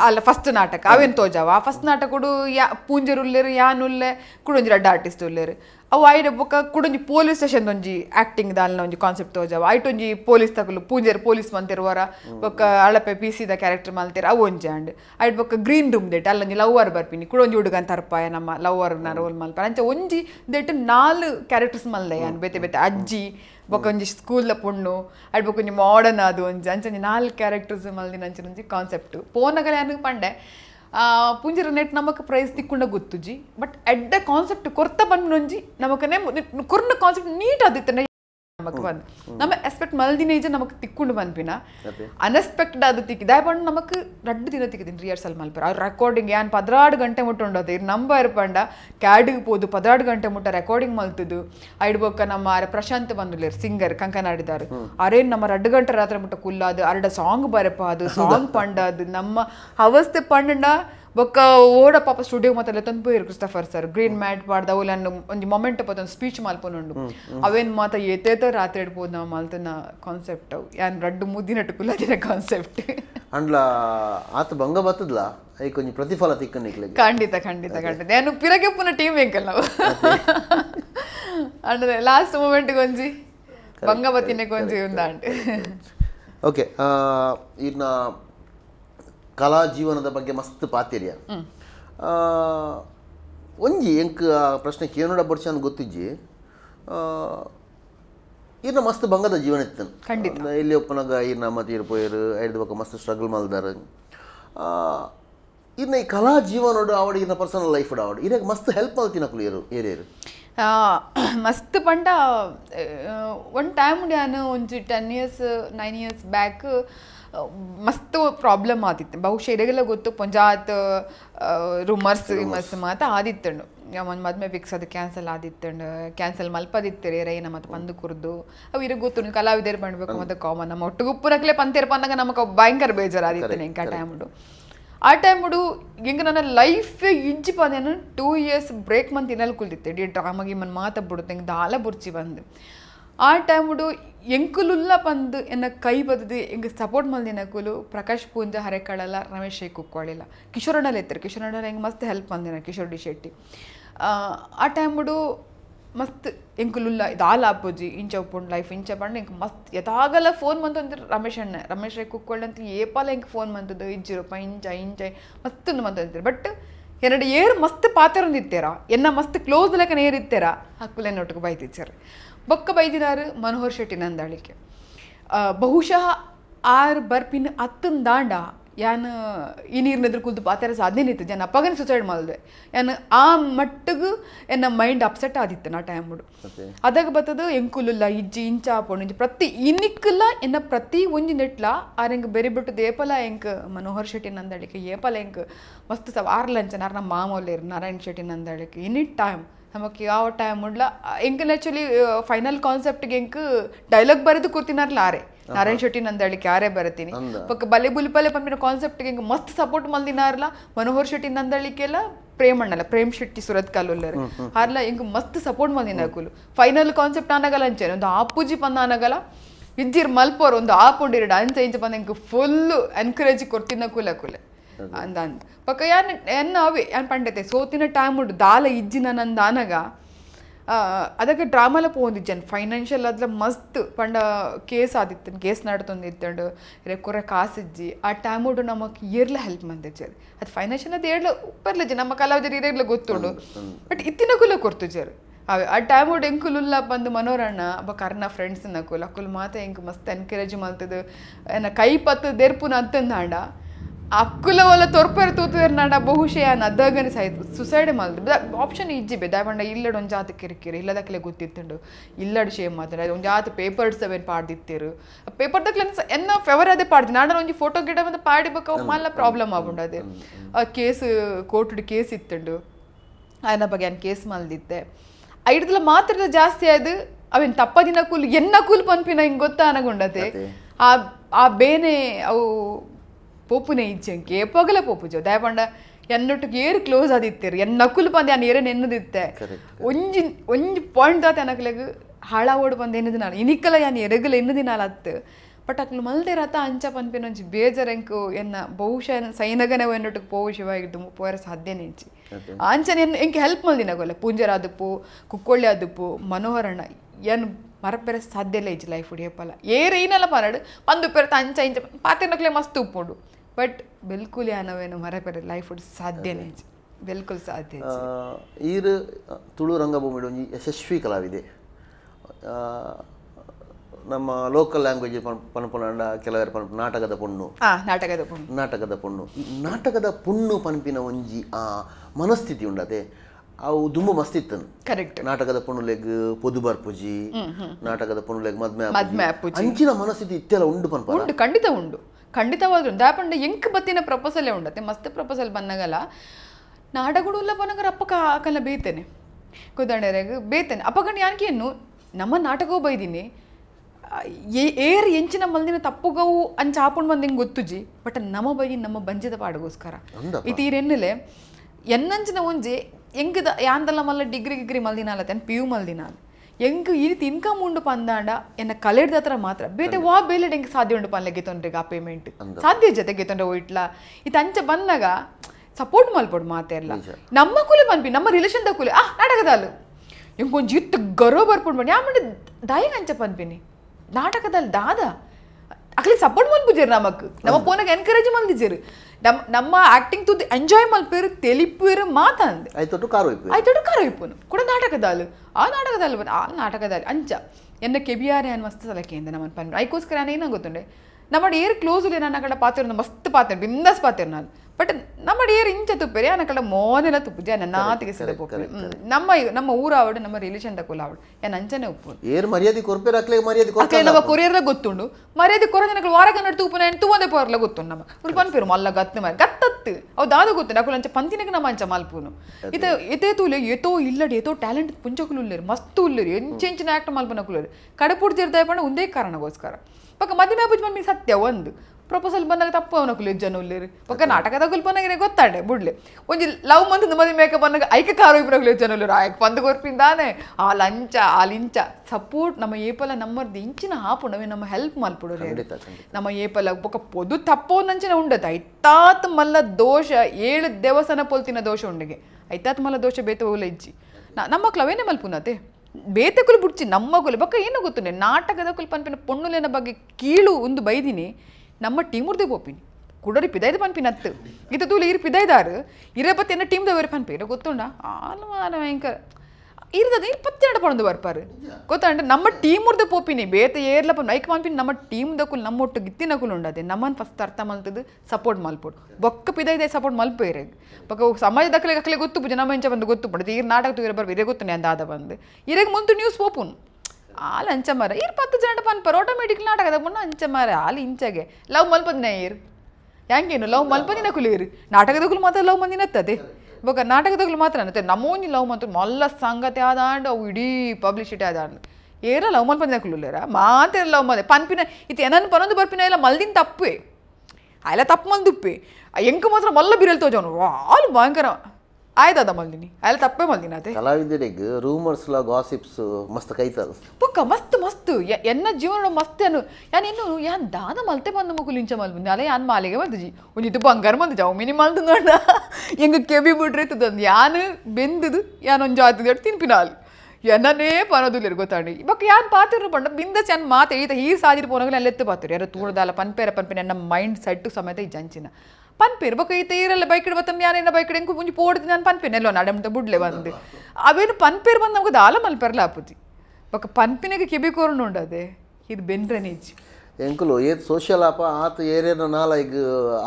ಅಲ್ಲ ಫಸ್ಟ್ ನಾಟಕ ಅವೇನ್ ತೋಜಾವ ಆ ಫಸ್ಟ್ ನಾಟಕ ಕುಡು ಯಾ ಪೂಂಜರ್ ಉಲ್ಲೇರು ಯಾನ್ ಉಲ್ಲೆ ಕುಡೊಂಜಿ ರಡ್ಡ ಆರ್ಟಿಸ್ಟ್ ಉಲ್ಲೇರು ಅವು ಐಡ ಬೊಕ್ಕ ಕುಡೊಂಜಿ ಪೊಲೀಸ್ ಸ್ಟೇಷನ್ ಒಂಜಿ ಆಕ್ಟಿಂಗ್ ದಾಲ್ನ ಒಂಜಿ ಕಾನ್ಸೆಪ್ಟ್ ತೋಜಾವ ಐಟೊಂಜಿ ಪೊಲೀಸ್ ತಕಲು ಪೂಂಜರ್ ಪೊಲೀಸ್ ಮಂತಿರುವರ ಬೊಕ್ಕ ಅಳಪೆ ಪಿ ಸಿದ ಕ್ಯಾರೆಕ್ಟರ್ ಮಲ್ತಿರ ಅವು ಒಂಜಿ ಅಂಡ್ ಐಟ್ ಬೊಕ್ಕ ಗ್ರೀನ್ ರೂಮ್ ದೇಟ್ ಅಲ್ಲೊಂಜಿ ಲವ್ವರ್ ಬರ್ಪಿನಿ ಕುಡೊಂಜಿ ಹುಡುಗನ್ ತರ್ಪಾಯ ನಮ್ಮ ಲವ್ವರ್ನ ರೋಲ್ ಮಲ್ಪಾರ ಅಂಚ ಒಂಜಿ ದೇಟ್ ನಾಲ್ ಕ್ಯಾರೆಕ್ಟರ್ಸ್ ಮಲ್ದೆ ಯಾನ್ ಬೇತೆ ಬೇತೆ ಅಜ್ಜಿ ಬೊಕ ಸ್ಕೂಲ್ ಸ್ಕೂಲ್ದ ಪುಣ್ಣು ಅಡ್ ಬೊಕೊಂಜಿ ಮಾಡರ್ನ್ ಅದು ಒಂಜಿ ಅಂಚೊಂಜಿ ನಾಲ್ಕು ಕ್ಯಾರೆಕ್ಟರ್ಸ್ ಮಲ್ದಿನ ಅಂಚಿನ ಒಂಜಿ ಕಾನ್ಸೆಪ್ಟ್ ಪೋನಗಳೇ ಅನ್ನ ಪಂಡೆ ಪುಂಜಿರ ನೆಟ್ ನಮಕ್ ಪ್ರೈಸ್ ತಿಕ್ಕೊಂಡ ಗೊತ್ತುಜಿ ಬಟ್ ಎಡ್ಡ ಕಾನ್ಸೆಪ್ಟ್ ಕೊರ್ತ ಬಂದ್ನೊಂಜಿ ನಮಕನೆ ಕುರ್ನ ಕಾನ್ಸೆಪ್ಟ್ ನೀಟ್ ಆದಿತ್ತನೆ ನಮಕ್ ಬಂದ್. ನಮ್ಮ ಎಕ್ಸ್ಪೆಕ್ಟ್ ಮಲ್ದಿನ ಈಜ ನಮಕ್ ತಿಕ್ಕೊಂಡು ಬಂದ್ಪಿನ ಅದೇ. ಅನ್ಎಕ್ಸ್ಪೆಕ್ಟೆಡ್ ಅದು ತಿಕ್ಕಿ ದಾಯಪಂಡು ನಮಕ್ ರಡ್ಡು ದಿನ ತಿಕ್ಕಿದ್ದೀನಿ ರಿಹರ್ಸಲ್ ಮಲ್ಪರ. ಆ ರೆಕಾರ್ಡಿಂಗ್ ಏನ್ ಪದ್ರಾಡು ಗಂಟೆ ಮುಟ್ಟ ಉಂಡದು ಇರ್ ನಂಬರ್ ಪಂಡ ಕ್ಯಾಡಿಗೆ ಪೋದು ಪದ್ರಾಡು ಗಂಟೆ ಮುಟ್ಟ ರೆಕಾರ್ಡಿಂಗ್ ಮಲ್ತದು. ಐಡ್ಬೊಕ್ಕ ನಮ್ಮ ಅರೆ ಪ್ರಶಾಂತ್ ಬಂದುಲೇರ್ ಸಿಂಗರ್ ಕಂಕನಾಡಿದಾರು. ಅರೇನ್ ನಮ್ಮ ರಡ್ಡು ಗಂಟೆ ರಾತ್ರಿ ಮುಟ್ಟ ಕುಲ್ಲಾದು ಅರಡ ಸಾಂಗ್ ಬರಪ ಅದು ಸಾಂಗ್ ಪಂಡ ಅದು ನಮ್ಮ ಅವಸ್ಥೆ ಪಂಡ ಬೊಕ್ಕ ಓಡ ಪಾಪ ಸ್ಟುಡಿಯೋ ಮತ್ತೆ ತಂದು ಪೋಯಿರು ಕ್ರಿಸ್ತಫರ್ ಸರ್. ಗ್ರೀನ್ ಮ್ಯಾಟ್ ಪಾಡ್ದ ಅವು ಒಂಜಿ ಒಂದು ಮೊಮೆಂಟ್ ಪತ್ತೊಂದು ಸ್ಪೀಚ್ ಮಾಲ್ಪೊನುಂಡು ಅವೇನ್ ಮಾತ ಏತೇತ ರಾತ್ರಿ ಇಡ್ಬೋದು ನಾವು ಮಾಲ್ತನ ಕಾನ್ಸೆಪ್ಟ್ ಅವು. ಯಾನ್ ರಡ್ಡು ಮುದ್ದಿನಟ್ಟು ಕುಲ್ಲದಿನ ಕಾನ್ಸೆಪ್ಟ್ ಅಂಡ್ಲ ಆತ ಭಂಗ ಬತ್ತದ್ಲ? ಐ ಕೊಂಚ ಪ್ರತಿಫಲ ತಿಕ್ಕನಿಕ್ಲಿಗೆ ಖಂಡಿತ ಖಂಡಿತ ಖಂಡಿತ. ಏನು ಪಿರಗೆ ಪುನಃ ಟೀಮ್ ಬೇಕಲ್ಲ ನಾವು ಅಂದ್ರೆ ಲಾಸ್ಟ್ ಮೂಮೆಂಟ್ ಗೊಂಜಿ ಬಂಗಬತ್ತಿನ ಗೊಂಜಿ ಉಂದಾಂಡ್ ಓಕೆ ಇನ್ನ ಕಲಾ ಜೀವನದ ಬಗ್ಗೆ ಮಸ್ತ್ ಪಾತಿರ್ಯ. ಒಂಜಿ ಎಂಕ್ ಆ ಪ್ರಶ್ನೆ ಕೇನೋಡ ಅಂತ ಗೊತ್ತಿಜ್ಜಿ. ಇನ್ನು ಮಸ್ತ್ ಭಂಗದ ಜೀವನ ಇತ್ತು. ಖಂಡಿತ. ಇಲ್ಲಿ ಒಪ್ಪನಾಗ ಇನ್ನ ಮತ್ತೆ ಇರ್ ಪೋಯರು ಐದು ಬಕ್ಕ ಮಸ್ತ್ ಸ್ಟ್ರಗಲ್ ಮಲ್ದಾರ. ಇನ್ನ ಈ ಕಲಾ ಜೀವನೋಡು ಅವಡಿ ಇನ್ನ ಪರ್ಸನಲ್ ಲೈಫ್ ಅವಡು ಇದಕ್ಕೆ ಮಸ್ತ್ ಹೆಲ್ಪ್ ಮಲ್ತಿನ ಕುಲಿಯರು ಏರಿಯರು. ಆ, ಮಸ್ತ್ ಪಂಡ ಒಂದು ಟೈಮ್ ನಾನು ಒಂಜಿ ten years nine years back ಮಸ್ತ್ ಪ್ರಾಬ್ಲಮ್ ಆದಿತ್ತು ಬಹುಶಃ ಗೊತ್ತು ಪಂಜಾತ್ ರುಮರ್ಸ್ ವಿಮರ್ಸ್ ಮಾತ ಆದಿತ್ತಂಡು. ಒಂದು ಮದ್ಮೆ ಫಿಕ್ಸ್ ಅದು ಕ್ಯಾನ್ಸಲ್ ಆದಿತ್ತಂಡು. ಕ್ಯಾನ್ಸಲ್ ಮಲ್ಪದಿತ್ತರಿ ರೈನ ಮತ್ತೆ ಪಂದು ಕುರ್ದು. ಅವು ಇರು ಗೊತ್ತು ಕಲಾವಿದರು ಮಾಡಬೇಕು ಮತ್ತೆ ಕಾಮನ್ ನಮ್ಮ ಒಟ್ಟುಗುಪ್ಪುರಕ್ಲೆ ಪಂತೇರ್ ಪಂದಾಗ ನಮಗೆ ಭಯಂಕರ ಬೇಜಾರು ಆದಿತ್ತು ಆ ಟೈಮ್ಡು ಆ ಟೈಮ್ಡು ಹೆಂಗೆ ನನ್ನ ಲೈಫ್ ಇಜ್ಜಿ ಬಂದೇನು ಟೂ ಇಯರ್ಸ್ ಬ್ರೇಕ್ ಮಂತ್ ಇನ್ನಲ್ಲಿ ಕುಲ್ದಿತ್ತೆ. ಡಿ ಡ್ರಾಮಾಗಿ ಮನ್ ಮಾತಾಡ್ಬಿಡುತ್ತೆ ಹೆಂಗೆ ದಾಲ ಬುರ್ಚಿ ಬಂದು. ಆ ಟೈಮುಡು ಎಂಕುಲುಲ್ಲ ಬಂದು ಎನ್ನ ಕೈ ಬದದು ಹೆಂಗೆ ಸಪೋರ್ಟ್ ಮಲ್ದಿ ಕುಲು ಪ್ರಕಾಶ್ ಪೂಂಜ ಹರೆಕಳಲ್ಲ ರಮೇಶ್ ಶೇಖ್ ಕುಕ್ಕೋಳಿಲ್ಲ. ಕಿಶೋರಣ್ಣಲ್ಲಿ ಇರ್ತಾರೆ ಕಿಶೋರಣ್ಣ ಹೆಂಗೆ ಮಸ್ತ್ ಹೆಲ್ಪ್ ಮಲ್ದಿನ ಕಿಶೋರ್ ಡಿ ಶೆಟ್ಟಿ. ಆ, ಟೈಮ್ ಟೈಮ್ಡು ಮಸ್ತ್ ಎಂಕುಲುಲ್ಲ ಇದಾಲ ಆಪೋಜಿ ಇಂಚ ಉಪ್ಪುಂಡು ಲೈಫ್ ಇಂಚ ಪಂಡು ಎಂಕ್ ಮಸ್ತ್ ಯಥಾಗಲ ಫೋನ್ ಬಂತು ಅಂದ್ರೆ ರಮೇಶ್ ಅಣ್ಣ. ರಮೇಶ್ ರೈ ಕುಕ್ಕೊಳ್ಳಂತ ಏಪಾಲ ಎಂಕ್ ಫೋನ್ ಬಂತದ್ದು ಇಜ್ಜಿರಪ್ಪ ಇಂಚ ಇಂಚ ಮಸ್ತ್ ಬಂತು ಅಂತಾರೆ. ಬಟ್ ಎರಡು ಏರು ಮಸ್ತ್ ಪಾತ್ರ ಎನ್ನ ಮಸ್ತ್ ಕ್ಲೋಸ್ ಲೆಕ್ಕ ಏರ್ ಹಕ್ಕುಲೆ ನೋಟಕ್ಕೆ ಒಟ್ಟಿಗೆ ಬೈತಿಚ್ಚಾರ ಬೊಕ್ಕ ಬೈದಿನಾರು ಮನೋಹರ್ ಶೆಟ್ಟಿ ನಂದಾಳಿಕೆ. ಬಹುಶಃ ಆರ್ ಬರ್ಪಿನ ಅತ್ತನ್ ದಾಂಡ ಯಾನ್ ಈ ನೀರಿನ ಎದುರು ಕುಲ್ದು ಪಾತ್ರ ಸಾಧನೆ ಇತ್ತು. ಜನ ಅಪ್ಪಗನ ಸುಸೈಡ್ ಮಾಡಿದೆ. ಯಾನ ಆ ಮಟ್ಟಿಗೂ ಎನ್ನ ಮೈಂಡ್ ಅಪ್ಸೆಟ್ ಆದಿತ್ತು ನಾ ಟೈಮ್ ಹುಡು ಅದಾಗ ಬತ್ತದು ಎಂಕುಲುಲ್ಲ ಇಜ್ಜಿ ಇಂಚ ಪೊಣಿಂಜಿ ಪ್ರತಿ ಇನ್ನಿಕ್ಕಲ್ಲ ಎನ್ನ ಪ್ರತಿ ಒಂಜಿ ನೆಟ್ಲ ಆರೆಂಗ್ ಬೆರಿ ಬಿಟ್ಟು ದೇಪಲ ಎಂಕ್ ಮನೋಹರ್ ಶೆಟ್ಟಿ ನಂದಳಿಕೆ ಏಪಲ ಎಂಕ್ ಮಸ್ತ್ ಸವಾರ್ಲಂಚ ನಾರ್ ನಮ್ಮ ನಾರಾಯಣ ನಾರಾಯಣ್ ಶೆಟ್ಟಿ ನಂದಳಿಕೆ ಎನಿ ಟೈಮ್. ನಮಕ್ ಯಾವ ಟೈಮ್ ಉಡ್ಲ. ಎಂಕ್ ನ್ಯಾಚುಲಿ ಫೈನಲ್ ಕಾನ್ಸೆಪ್ಟ್ಗೆ ಎಂಕ್ ಡೈಲಾಗ್ ಬರೆದು ಕೂತಿನಾರ್ಲ ಆರೆ ನಾರಾಯಣ್ ಶೆಟ್ಟಿ ನಂದಳಿಕೆ ಯಾರೇ ಬರತೀನಿ. ಪಕ್ಕ ಬಲೆ ಬುಲಿಪಲೆ ಪಂಪಿನ ಕಾನ್ಸೆಪ್ಟ್ಗೆ ಹಿಂಗೆ ಮಸ್ತ್ ಸಪೋರ್ಟ್ ಮಲ್ದಿನಾರ್ಲ. ಮನೋಹರ್ ಶೆಟ್ಟಿ ನಂದಳಿಕೆಲ್ಲ ಪ್ರೇಮ್ ಅಣ್ಣಲ್ಲ ಪ್ರೇಮ್ ಶೆಟ್ಟಿ ಸುರತ್ ಕಾಲುಲ್ಲರ್. ಹಾರ್ಲ ಎಂಕ್ ಮಸ್ತ್ ಸಪೋರ್ಟ್ ಮಂದಿನ ಕುಲು. ಫೈನಲ್ ಕಾನ್ಸೆಪ್ಟ್ ಆನಗಲ್ಲ ಅಂಚೆ ಒಂದು ಆಪೂಜಿ ಪಂದ ಆನಗಲ್ಲ. ಇಜ್ಜಿರ್ ಮಲ್ಪೋರ್ ಒಂದು ಆಪುಂಡಿರ ಅಂಚೆ ಇಂಚೆ ಬಂದ ಹಿಂಗೆ ಫುಲ್ ಎನ್ಕರೇಜ್ ಕೊಡ್ತಿನ ಕುಲ ಕುಲೆ. ಅಂದ. ಅಂದ್ ಪಕ್ಕ ಯಾನ್ ಎನ್ನ ಅವೆ ಯಾನ್ ಪಂಡತೆ? ಸೋತಿನ ಟೈಮ್ ಉಂಡು ದಾಲ ಇಜ್ಜಿನ ನಂದು ಆನಗ ಆ, ಅದಕ್ಕೆ ಡ್ರಾಮಾಲ ಪೋಂದಿಜ್ಜನ್ ಫೈನಾನ್ಷಿಯಲ್ ಅದ್ಲ ಮಸ್ತ್ ಪಂಡ ಕೇಸ್ ಆದಿತ್ತು ಕೇಸ್ ನಡ್ತೊಂದಿತ್ತಂಡು ಕುರೆ ಕಾಸಿಜ್ಜಿ. ಆ ಟೈಮುಡು ನಮಕ್ ಏರ್ಲ ಹೆಲ್ಪ್ ಮಂದಿಜ್ಜರ್ ಅದು ಫೈನಾನ್ಷಿಯಲ್ ಅದು ಏರ್ಲ ಉಪ್ಪರ್ಲಜ್ಜಿ ನಮ್ಮ ಕಲಾವಿದರು ಇರೇರ್ಲ ಗೊತ್ತುಂಡು. ಬಟ್ ಇತ್ತಿನ ಕುಲ ಕೊರ್ತುಜರ್ ಅವೆ ಆ ಟೈಮುಡು ಎಂಕುಲುಲ್ಲ ಬಂದು ಮನೋರಣ್ಣ. ಅಬ್ಬ ಕರ್ನ ಫ್ರೆಂಡ್ಸ್ ನಕುಲ್ ಅಕುಲ್ ಮಾತ ಎಂಕ್ ಮಸ್ತ್ ಎನ್ಕರೇಜ್ ಮಲ್ತದು. ಏನ ಕೈ ಪತ್ತು ದೆರ್ಪುನ ಅಂತಂದಾಂಡ ಅಕ್ಕುಲ ಒಲ ತೊರ್ಪರ್ ತೂತುವೆರ್ ನಾಡ ಬಹುಶಃ ನದಗನ ಸಾಯ್ತು. ಸುಸೈಡ್ ಮಲ್ದು ಆಪ್ಷನ್ ಇಜ್ಜಿ ಬೇ. ದಾಯಪಂಡ ಇಲ್ಲಡ್ ಒಂದು ಜಾತಿ ಕಿರಿಕಿರಿ. ಇಲ್ಲದಕ್ಲೆ ಗೊತ್ತಿತ್ತುಂಡು. ಇಲ್ಲಡ್ ಶೇಮ್ ಮಾತ್ರ. ಒಂದು ಜಾತಿ ಪೇಪರ್ಸ್ ಅವೇನು ಪಾಡ್ದಿತ್ತಿರು. ಪೇಪರ್ ದಕ್ಲೆ ಎನ್ನ ಫೆವರ್ ಅದೇ ಪಾಡ್ದು. ನಾಡ ಒಂದು ಫೋಟೋ ಗಿಡ ಪಾಡಿ ಪಾಡಿಬೇಕ ಮಲ್ಲ ಪ್ರಾಬ್ಲಮ್ ಆಗುಂಡು ಅದೇ ಆ ಕೇಸ್ ಕೋರ್ಟ್ ಕೇಸ್ ಇತ್ತುಂಡು. ಅದನ್ನ ಬಗ್ಗೆ ನಾನು ಕೇಸ್ ಮಲ್ದಿದ್ದೆ ಐಡ್ದಲ್ಲ ಮಾತ್ರ ಜಾಸ್ತಿ ಆಯ್ದು ತಪ್ಪ ತಪ್ಪದಿನ ಕೂಲ್ ಎನ್ನ ಕೂಲ್ ಪನ್ಪಿನ ಹಿಂಗೆ ಗೊತ್ತ ಅನಗೊಂಡತೆ. ಆ ಆ ಬೇನೆ ಅವು ಪೋಪುನೆ ಇಜ್ಜಂಕೆ ಪೊಗಲ ಪೋಪುಜೋ ದಯಪಂಡ ಎನ್ನೊಟ್ಟಿಗೆ ಏರು ಕ್ಲೋಸ್ ಆದಿತ್ತೇರು ಎನ್ ನಕುಲು ಪಂದೆ ಅನ್ ಏರನ್ ನೆನ್ನದಿತ್ತೆ ಒಂಜಿ ಒಂಜಿ ಪಾಯಿಂಟ್ ದಾತ ಎನಕ್ಲೆಗ್ ಹಾಳ ಓಡ್ ಬಂದು ಎನ್ನದಿ ನಾನು ಇನಿಕ್ಕಲ ಯಾನ್ ಎರಗಲ ಎನ್ನದಿ ಅತ್ತು ಬಟ್ ಅಕ್ಲು ಮಲ್ದೆ ರಥ ಅಂಚ ಪನ್ಪಿನ ಒಂಜಿ ಬೇಜರಂಕು ಎನ್ನ ಬಹುಶಃ ಸೈನಗನೆ ಎನ್ನೊಟ್ಟಿಗೆ ಪೋವು ಶಿವಾಗಿದ್ದು ಪೋರ ಸಾಧ್ಯನೇ ಇಂಚಿ ಅಂಚನೆ ಎನ್ ಎಂಕೆ ಹೆಲ್ಪ್ ಮಲ್ದಿನಗೊಲ್ಲ ಪೂಂಜರ ಆದುಪ್ಪು ಕುಕ್ಕೊಳ್ಳಿ ಆದುಪ್ಪು ಮನೋಹರಣ್ಣ ಏನು ಮರಪೆರ ಸಾಧ್ಯ ಇಲ್ಲ ಇಜ್ಜಿ ಲೈಫ್ ಉಡಿಯಪ್ಪಲ್ಲ ಏರ್ ಏನಲ್ಲ ಪರಡು ಪಂದು ಪೆರತ ಅಂಚ ಇಂಚ ಪಾತೆನಕ್ಲೆ ಮಸ್ತ್ ಉಪ್ಪುಂಡು ಬಟ್ ಬಿಲ್ಕುಲ್ ಯಾನವೇನು ಬರ ಲೈಫ್ ಸಾಧ್ಯನೇ ಇಜ್ಜಿ ಬಿಲ್ಕುಲ್ ಸಾಧ್ಯ ಈರ್ ತುಳು ರಂಗಭೂಮಿ ಒಂದು ಯಶಸ್ವಿ ಕಲಾವಿದೆ ನಮ್ಮ ಲೋಕಲ್ ಲ್ಯಾಂಗ್ವೇಜ್ ಪನ್ಪುನಂಡ ಕೆಲವರು ಪನ್ಪು ನಾಟಕದ ಪುಣ್ಣು ಆ ನಾಟಕದ ಪುಣ್ಣು ನಾಟಕದ ಪುಣ್ಣು ಈ ನಾಟಕದ ಪುಣ್ಣು ಪನ್ಪಿನ ಒಂಜಿ ಆ ಮನಸ್ಥಿತಿ ಉಂಡತೆ ಅವು ದುಂಬು ಮಸ್ತ್ ಕರೆಕ್ಟ್ ನಾಟಕದ ಪುಣುಲೆಗ್ ಪೊದು ಬರ್ಪುಜಿ ನಾಟಕದ ಪುಣುಲೆಗ್ ಮದ್ಮೆ ಮದ್ಮೆ ಅಂಚಿನ ಮನಸ್ಥಿತಿ ಇತ್ತೆಲ್ಲ ಉಂಡು ಪನ್ಪ ಉಂಡು ಖಂಡಿತ ಉಂಡು ಖಂಡಿತವಾದ್ರು ದಾಪಂಡ ಎಂಕ್ ಬತ್ತಿನ ಪ್ರಪೋಸಲೇ ಉಂಡತ್ತೆ ಮಸ್ತ್ ಪ್ರಪೋಸಲ್ ಬಂದಾಗಲ್ಲ. ನಾಡಗುಡುಲ್ಲ ಬನ್ನಗರ ಅಪ್ಪಕ ಆಕಲ್ಲ ಬೇತೇನೆ ಕುದಂಡೆರೆಗ್ ಬೇತೇನೆ ಅಪ್ಪಗಂಡು ಯಾನ್ಕೇನು ನಮ್ಮ ನಾಟಕವು ಬೈದಿನಿ. ಏರ್ ಎಂಚಿನ ಮಲ್ದಿನ ತಪ್ಪುಗವು ಅಂಚ ಆಪುಂಡ್ ಹಿಂಗೆ ಗೊತ್ತುಜಿ ಬಟ್ ನಮ್ಮ ಬೈ ನಮ್ಮ ಬಂಜದ ಪಾಡಗೋಸ್ಕರ. ಇತಿ ಇದು ಎನ್ನೆಲೆ ಎನ್ನಂಚಿನ ಒಂಜಿ ಹೆಂಗದ ಯಾಂದಲ್ಲ ಮಲ್ಲ ಡಿಗ್ರಿ ಗಿಗ್ರಿ ಮಲ್ದಿನಾಲ ತೆನ್ ಪಿ ಯು ಮಲ್ದಿನಾಲ್ ಎಂಕ್ ಈ ರೀತಿ ಇನ್ಕಮ್ ಉಂಡು ಪಂದಾಂಡ ಎನ್ನ ಕಲೆಡ್ದ ಹತ್ರ ಮಾತ್ರ. ಬೇತೆ ವಾ ಬೇಲೆ ಎಂಕ್ ಸಾಧ್ಯ ಉಂಡು ಪನ್ಲೆ ಗೆತೊಂಡ್ರಿಗೆ ಆ ಪೇಮೆಂಟ್ ಸಾಧ್ಯ ಜೊತೆ ಗೆತೊಂಡ್ರೆ ಹೋಯ್ಟ್ಲ ಇದು ಅಂಚ ಬಂದಾಗ ಸಪೋರ್ಟ್ ಮಲ್ಪೊಡು ಮಾತೆಲ್ಲ ನಮ್ಮ ಕುಲೆ ನಮ್ಮ ರಿಲೇಷನ್ದ ಕುಲೆ. ಆ ನಾಟಕದಲ್ಲು. ಇಂಕೊಂಚ ಇತ್ತು ಗರ್ವ ಬರ್ಪುಂಡು ಮಾಡಿ ಆಮೇಲೆ ದಯಗ ಅಂಚ ಪನ್ಪಿನಿ ನಾಟಕದಲ್ಲಿ ದಾದ. ಸಪೋರ್ಟ್ ಮಲ್ಪುಜೇರು ನಮಕ್. ನಮ್ಮ ಪೋನಾಗ ಎನ್ಕರೇಜ್ ಮಲ್ದಿಜೇರು ನಮ್ಮ ನಮ್ಮ ಆಕ್ಟಿಂಗ್ ತುದ್ ಎಂಜಾಯ್ ಮಲ್ಪೇರು ತೆಲಿಪೇರು ಮಾತಾಂದೆ ಐತೊಟ್ಟು ಕಾರು ಹೋಯ್ತು ಆಯ್ತು ಕರ ಇಪ್ಪುನು ಕೂಡ ನಾಟಕದಾಲು. ಆ ನಾಟಕದಲ್ಲಿ ಬಂದು ಆ ನಾಟಕದಲ್ಲಿ ಅಂಚ. ಎನ್ನ ಕೆಬಿಯಾರೆ ಅನ್ ಮಸ್ತ್ ಸಲಕೆಯಿಂದ ನಮ್ಮ ಪನ್ ಐಕೋಸ್ಕರ ನಾನು ಏನಾಗ ಗೊತ್ತುಂಡೆ? ನಮ್ಮ ಏರ್ ಕ್ಲೋಸ್ ಇಲ್ಲ ನನ್ನ ಕಡೆ ಪಾತ್ರ ಮಸ್ತ್ ಪಾತ್ರ ಬಿಂದಾಸ್ ಪಾತ್ರ ನಾನು. ಬಟ್ ನಮ್ಮ ಏರ್ ಇಂಚ ತುಪ್ಪೇರಿ ನನ್ನ ಕಡೆ ಮೋನೆಲ್ಲ ತುಪ್ಪುಜಿ ನನ್ನ ತೆಗೆಸಿದ ಪೊಪ್ಪೆ ನಮ್ಮ ನಮ್ಮ ಊರ ಆವಡು ನಮ್ಮ ರಿಲೇಷನ್ ತಕೊಲ್ಲ ಆವಡು ಏನ್ ಅಂಚನೆ ಉಪ್ಪು ಏರ್ ಮರ್ಯಾದೆ ಕೊರ್ಪೇರ್ ಅಕ್ಲೆ ಮರ್ಯಾದೆ ಅಕ್ಕ ನಮ್ಮ ಕೊರಿಯರ್ಲ ಗೊತ್ತುಂಡು ಮರ್ಯಾದೆ ಕೊರ ಜನಗಳು ವಾರ ಕನ್ನಡ ನಾನು ತೂವಂದೆ ಪೋರ್ಲ ಗೊತ್ತುಂಡು ನಮ್ಮ ಉಲ್ ಪೇರು ಮಲ್ಲ ಗತ್ತು ಮರ ಗತ್ತತ್ತು ಅವು ದಾದ ಗೊತ್ತು ನಕುಲು ಅಂಚ ಪಂತಿನಕ್ಕೆ ನಮ್ಮ ಅಂಚ ಮಲ್ಪುನು ಇತ ಎತೆ ತೂಲೆ ಏತೋ ಇಲ್ಲಡಿ ಏತೋ ಟ್ಯಾಲೆಂಟ್ ಪುಂಚಕುಲು ಉಲ್ಲೇರು ಮಸ್ತ್ ಉಲ್ಲೇರು ಎಂಚೆಂಚಿನ ಆಕ್ಟ್ ಮಲ್ಪನಕುಲೇರು ಕಡಪುಡ್ ಪಣ ಒಂದೇ ಕಾರಣಗೋಸ್ಕರ ಪಕ್ಕ ಮದುವೆ ಬುಜ್ಮನ್ ಮಮ್ಮಿ ಸತ್ಯ ಒಂದು ಪ್ರಪೋಸಲ್ ಬಂದಾಗ ತಪ್ಪು ಅವನಕುಲು ಜನ ಉಲ್ಲೇರಿ ಪಕ್ಕ ನಾಟಕದ ಗುಲ್ಪನಾಗಿರೆ ಗೊತ್ತಾಡೆ ಬುಡ್ಲೆ. ಒಂಜಿ ಲವ್ ಮಂತ್ ಮದಿ ಮೇಕ ಬಂದಾಗ ಐಕ ಕಾರು ಜನ ಉಲ್ಲೇರು ಆಯ್ಕೆ ಪಂದ ಗೊರ್ಪಿಂದಾನೆ ಆ ಲಂಚ ಆ ಲಿಂಚ. ಸಪೋರ್ಟ್ ನಮ್ಮ ಏಪಲ ನಮ್ಮರ್ದು ಇಂಚಿನ ಹಾಪು ನಮಗೆ ನಮ್ಮ ಹೆಲ್ಪ್ ಮಲ್ಪುಡು. ನಮ್ಮ ಏಪಲ ಬೊಕ ಪೊದು ತಪ್ಪೋನಂಚಿನ ಉಂಡತ. ಐತಾತ್ ಮಲ್ಲ ದೋಷ ಏಳು ದೇವಸ್ಥಾನ ಪೋಲ್ತಿನ ದೋಷ ಉಂಡಿಗೆ. ಐತಾತ್ ಮಲ್ಲ ದೋಷ ಬೇತ ಹೋಗಲ ಇಜ್ಜಿ. ನಮ್ಮ ಕ್ಲವೇನೆ ಮಲ್ಪುನತೆ? ಬೇತಕುಲು ಬುಡ್ಚಿ ನಮ್ಮ ಕುಲು. ಬೊಕ್ಕ ಏನು ಗೊತ್ತುಂಡೆ ನಾಟಕದ ಕುಲು ಪನ್ಪಿನ ಪೊಣ್ಣುಲಿನ ಬಗ್ಗೆ ಕೀಳು ಒಂದು ಬೈದಿನಿ. ನಮ್ಮ ಟೀಮುರ್ದೆ ಪೋಪಿನಿ ಕುಡರಿ ಪಿದೈದ ಪನ್ಪಿನ ಅತ್ತು ಇತ ತೂಲೆ ಇರು ಪಿದೈದಾರು ಇರಬತ್ತು ಎನ್ನ ಟೀಮ್ದವರು ಪನ್ಪೇರ ಗೊತ್ತುಂಡ ಆಲ್ಮಾನ ಭಯಂಕರ ಇರ್ತದ ಇಪ್ಪತ್ತೆರಡು ಪಣದು ಬರ್ಪಾರು ಗೊತ್ತಾಂಡ ನಮ್ಮ ಟೀಮ್ ಉರ್ದ ಪೋಪಿನಿ ಬೇತ ಏರ್ಲಪ್ಪ ನೈಕ್ ಮಲ್ಪಿನಿ ನಮ್ಮ ಟೀಮ್ ದಕ್ಕುಲ್ ನಮ್ಮ ಒಟ್ಟು ಗಿತ್ತಿನ ಕುಲ್ ಉಂಡದೆ ನಮ್ಮನ್ ಫಸ್ಟ್ ಅರ್ಥ ಮಲ್ತದು ಸಪೋರ್ಟ್ ಮಲ್ಪೋಡು ಬೊಕ್ಕ ಪಿದೈದೆ ಸಪೋರ್ಟ್ ಮಲ್ಪೇರೆ ಬೊಕ್ಕ ಸಮಾಜ ದಕ್ಕಲೆ ಅಕ್ಕಲೆ ಗೊತ್ತು ಪೂಜೆ ನಮ್ಮ ಇಂಚ ಬಂದು ಗೊತ್ತು ಪಡದು ಈರ್ ನಾಟಕ ಇರ ಬರ್ಬೇಕು ಇರೇ ಗೊತ್ತು ಅಂದಾದ ಬಂದು ಇರೆಗ್ ಮುಂತು ನ್ಯೂಸ್ ಪೋಪುನ್ ಆಲ್ ಅಂಚ ಮರ ಇರ್ ಪತ್ತು ಜನ ಪನ್ಪರ್ ಆಟೋಮೆಟಿಕ್ ನಾಟಕದ ಮುನ್ನ ಅಂಚ ಮರ ಆಲ್ ಇಂಚಗೆ. ಲವ್ ಮಲ್ಪದಿನ ಏರ್? ಹ್ಯಾಂಗೇನು ಲವ್ ಮಲ್ಪದಿನ ಕುಲಿಯರು ನಾಟಕದಕ್ಕೂ ಮಾತ್ರ ಲವ್ ಮಂದಿನ ಹತ್ತದೆ ಇವಾಗ ನಾಟಕದಕ್ಕೂ ಮಾತ್ರ ಅನ್ನತ್ತೆ. ನಮೋನಿ ಲವ್ ಮಂತ್ರ ಮಲ್ಲ ಸಂಗತಿ ಆದಾಂಡ್, ಅವು ಇಡೀ ಪಬ್ಲಿಸಿಟಿ ಆದಾಂಡು. ಏರ ಲವ್ ಮಲ್ಪದಿನ ಕುಲಿಯರ ಮಾತ್ರ ಲವ್ ಮದೆ ಪನ್ಪಿನ ಇತ್ತು ಏನನ್ನು ಪನೊಂದು ಬರ್ಪಿನ ಎಲ್ಲ ಮಲ್ದಿನ ತಪ್ಪೇ. ಅಲ್ಲ ತಪ್ಪು ಮಂದುಪ್ಪೆ ಎಂಕ ಮಾತ್ರ ಮಲ್ಲ ಬಿರಲ್ ತೋಜವನು ಆಲ್ ಭಯಂಕರ. ಆಯ್ತದ ಮಲ್ಲಿನಿ ಅಲ್ಲಿ ತಪ್ಪೇ ಮಲ್ಲಿನ ಅದೇ. ಕಲಾವಿದರಿಗೆ ರೂಮರ್ಸ್ ಲ ಗಾಸಿಪ್ಸ್ ಮಸ್ತ್ ಕೈತದ ಪಕ್ಕ ಮಸ್ತ್ ಮಸ್ತ್. ಎನ್ನ ಜೀವನ ಮಸ್ತ್ ಅನು ಯಾನ್ ಇನ್ನು ಯಾನ್ ದಾನ ಮಲ್ತೆ ಬಂದು ಮುಕುಲಿಂಚ ಮಲ್ ಮಲ್ಬಂದು ಅಲ್ಲ ಯಾನ್ ಮಾಲಿಗೆ ಬಂದಿಜಿ ಒಂದು ಇದು ಬಂಗಾರ ಮಂದ ಜಾವು ಮಿನಿ ಮಲ್ದು ನೋಡ ಎಂಗ ಕೆಬಿ ಬಿಡ್ರಿ ತಂದು ಯಾನ್ ಬೆಂದದು ಯಾನ್ ಒಂದು ಜಾತಿ ತಿನ್ಪಿನ ಹಾಲು. ಎನ್ನನೇ ಪನೋದಿಲ್ಲ ಗೊತ್ತಾಂಡಿ ಇವಾಗ ಯಾನ್ ಪಾತಿರು ಪಂಡ ಬಿಂದ ಚನ್ ಮಾತೆ ಈತ ಹೀರ್ ಸಾದಿರ್ ಪೋನಗಲೆ ಎಲ್ಲ ಎತ್ತು ಪಾತಿರು. ಯಾರು ತೂಣದಾಲ ಪನ್ಪೇರ ಪನ್ಪಿನ ಮೈಂಡ್ ಸೆಟ್ ಸಮೇತ ಈ ಪನ್ಪಿರ್ಬೇಕು ಈತ ಈರೆಲ್ಲ ಬೈಕ್ ಇಡ್ ಬತ್ತಮ್ ಯಾನೇನ ಬೈಕ್ ಇಡ್ ಮುಂಜಿ ಪೋಡ್ದು ನಾನು ಪನ್ಪಿನ ಎಲ್ಲೋ ನಡಮ್ಟ ಬುಡ್ಲೆ ಬಂದು ಅವೇನು ಪನ್ಪಿರ್ ಬಂದು ನಮಗೆ ದಾಲ ಮಲ್ಪೆರ್ಲ ಆಪುತಿ ಬೊಕ ಪನ್ಪಿನಗೆ ಕಿಬಿ ಕೋರ್ನು ಉಂಡದೆ ಇದು ಬೆನ್ರನೀಜಿ ಎಂಕುಲು ಏತ್ ಸೋಷಿಯಲ್ ಆಪ ಆತ ಏರೇನ ನಾಲ ಈಗ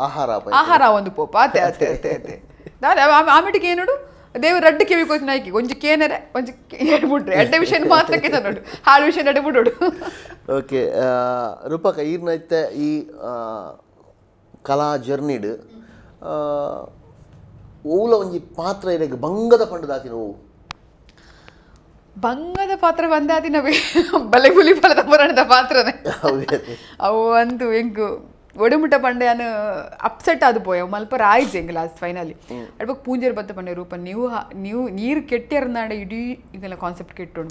ಆಹಾರ ಆಪ ಆಹಾರ ಒಂದು ಪೋಪ ಆತೆ ಆತೆ ಆತೆ ಆತೆ ದಾಲೆ ಆಮಿಟಿಗೆ ಏನುಡು ದೇವ್ ರಡ್ಡು ಕಿವಿ ಕೋಚ್ ನಾಯ್ಕಿ ಒಂಜಿ ಕೇನರೆ ಒಂಜಿ ಹೇಳ್ಬಿಟ್ರೆ ಎಡ್ಡೆ ವಿಷಯ ಮಾತ್ರ ಕೇತ ನೋಡು ಹಾಳು ವಿಷಯ ನಡೆ ಬಿಡೋಡು ಓಕೆ ರೂಪಕ ಈರ್ನೈತೆ ಈ ಕಲಾ ಜರ್ನಿಡ್ ಓಲ ಒಂಜಿ ಪಾತ್ರ ಇರಗೆ ಬಂಗದ ಪಂಡು ದಾತಿನ ಓವು ಬಂಗದ ಪಾತ್ರ ಬಂದಾದಿ ನವೆ ಬಲೆ ಹುಲಿ ಫಲದ ಪುರಾಣದ ಪಾತ್ರನೇ. ಅವು ಅಂತು ಎಂಕು ಒಡಮುಟ ಪಂಡೆ ಅನ್ನು ಅಪ್ಸೆಟ್ ಆದು ಪೋಯ. ಮಲ್ಪ ಆಯ್ತು ಎಂಗ್ ಲಾಸ್ಟ್ ಫೈನಲಿ ಅಡ್ಬೇಕು ಪೂಂಜರ್ ಬತ್ತ ಪಂಡೆ ರೂಪ. ನೀವು ನೀವು ನೀರು ಕೆಟ್ಟಿರ್ನಾಡ ಇಡೀ ಇದೆಲ್ಲ ಕಾನ್ಸೆಪ್ಟ್ ಕೆಟ್ಟು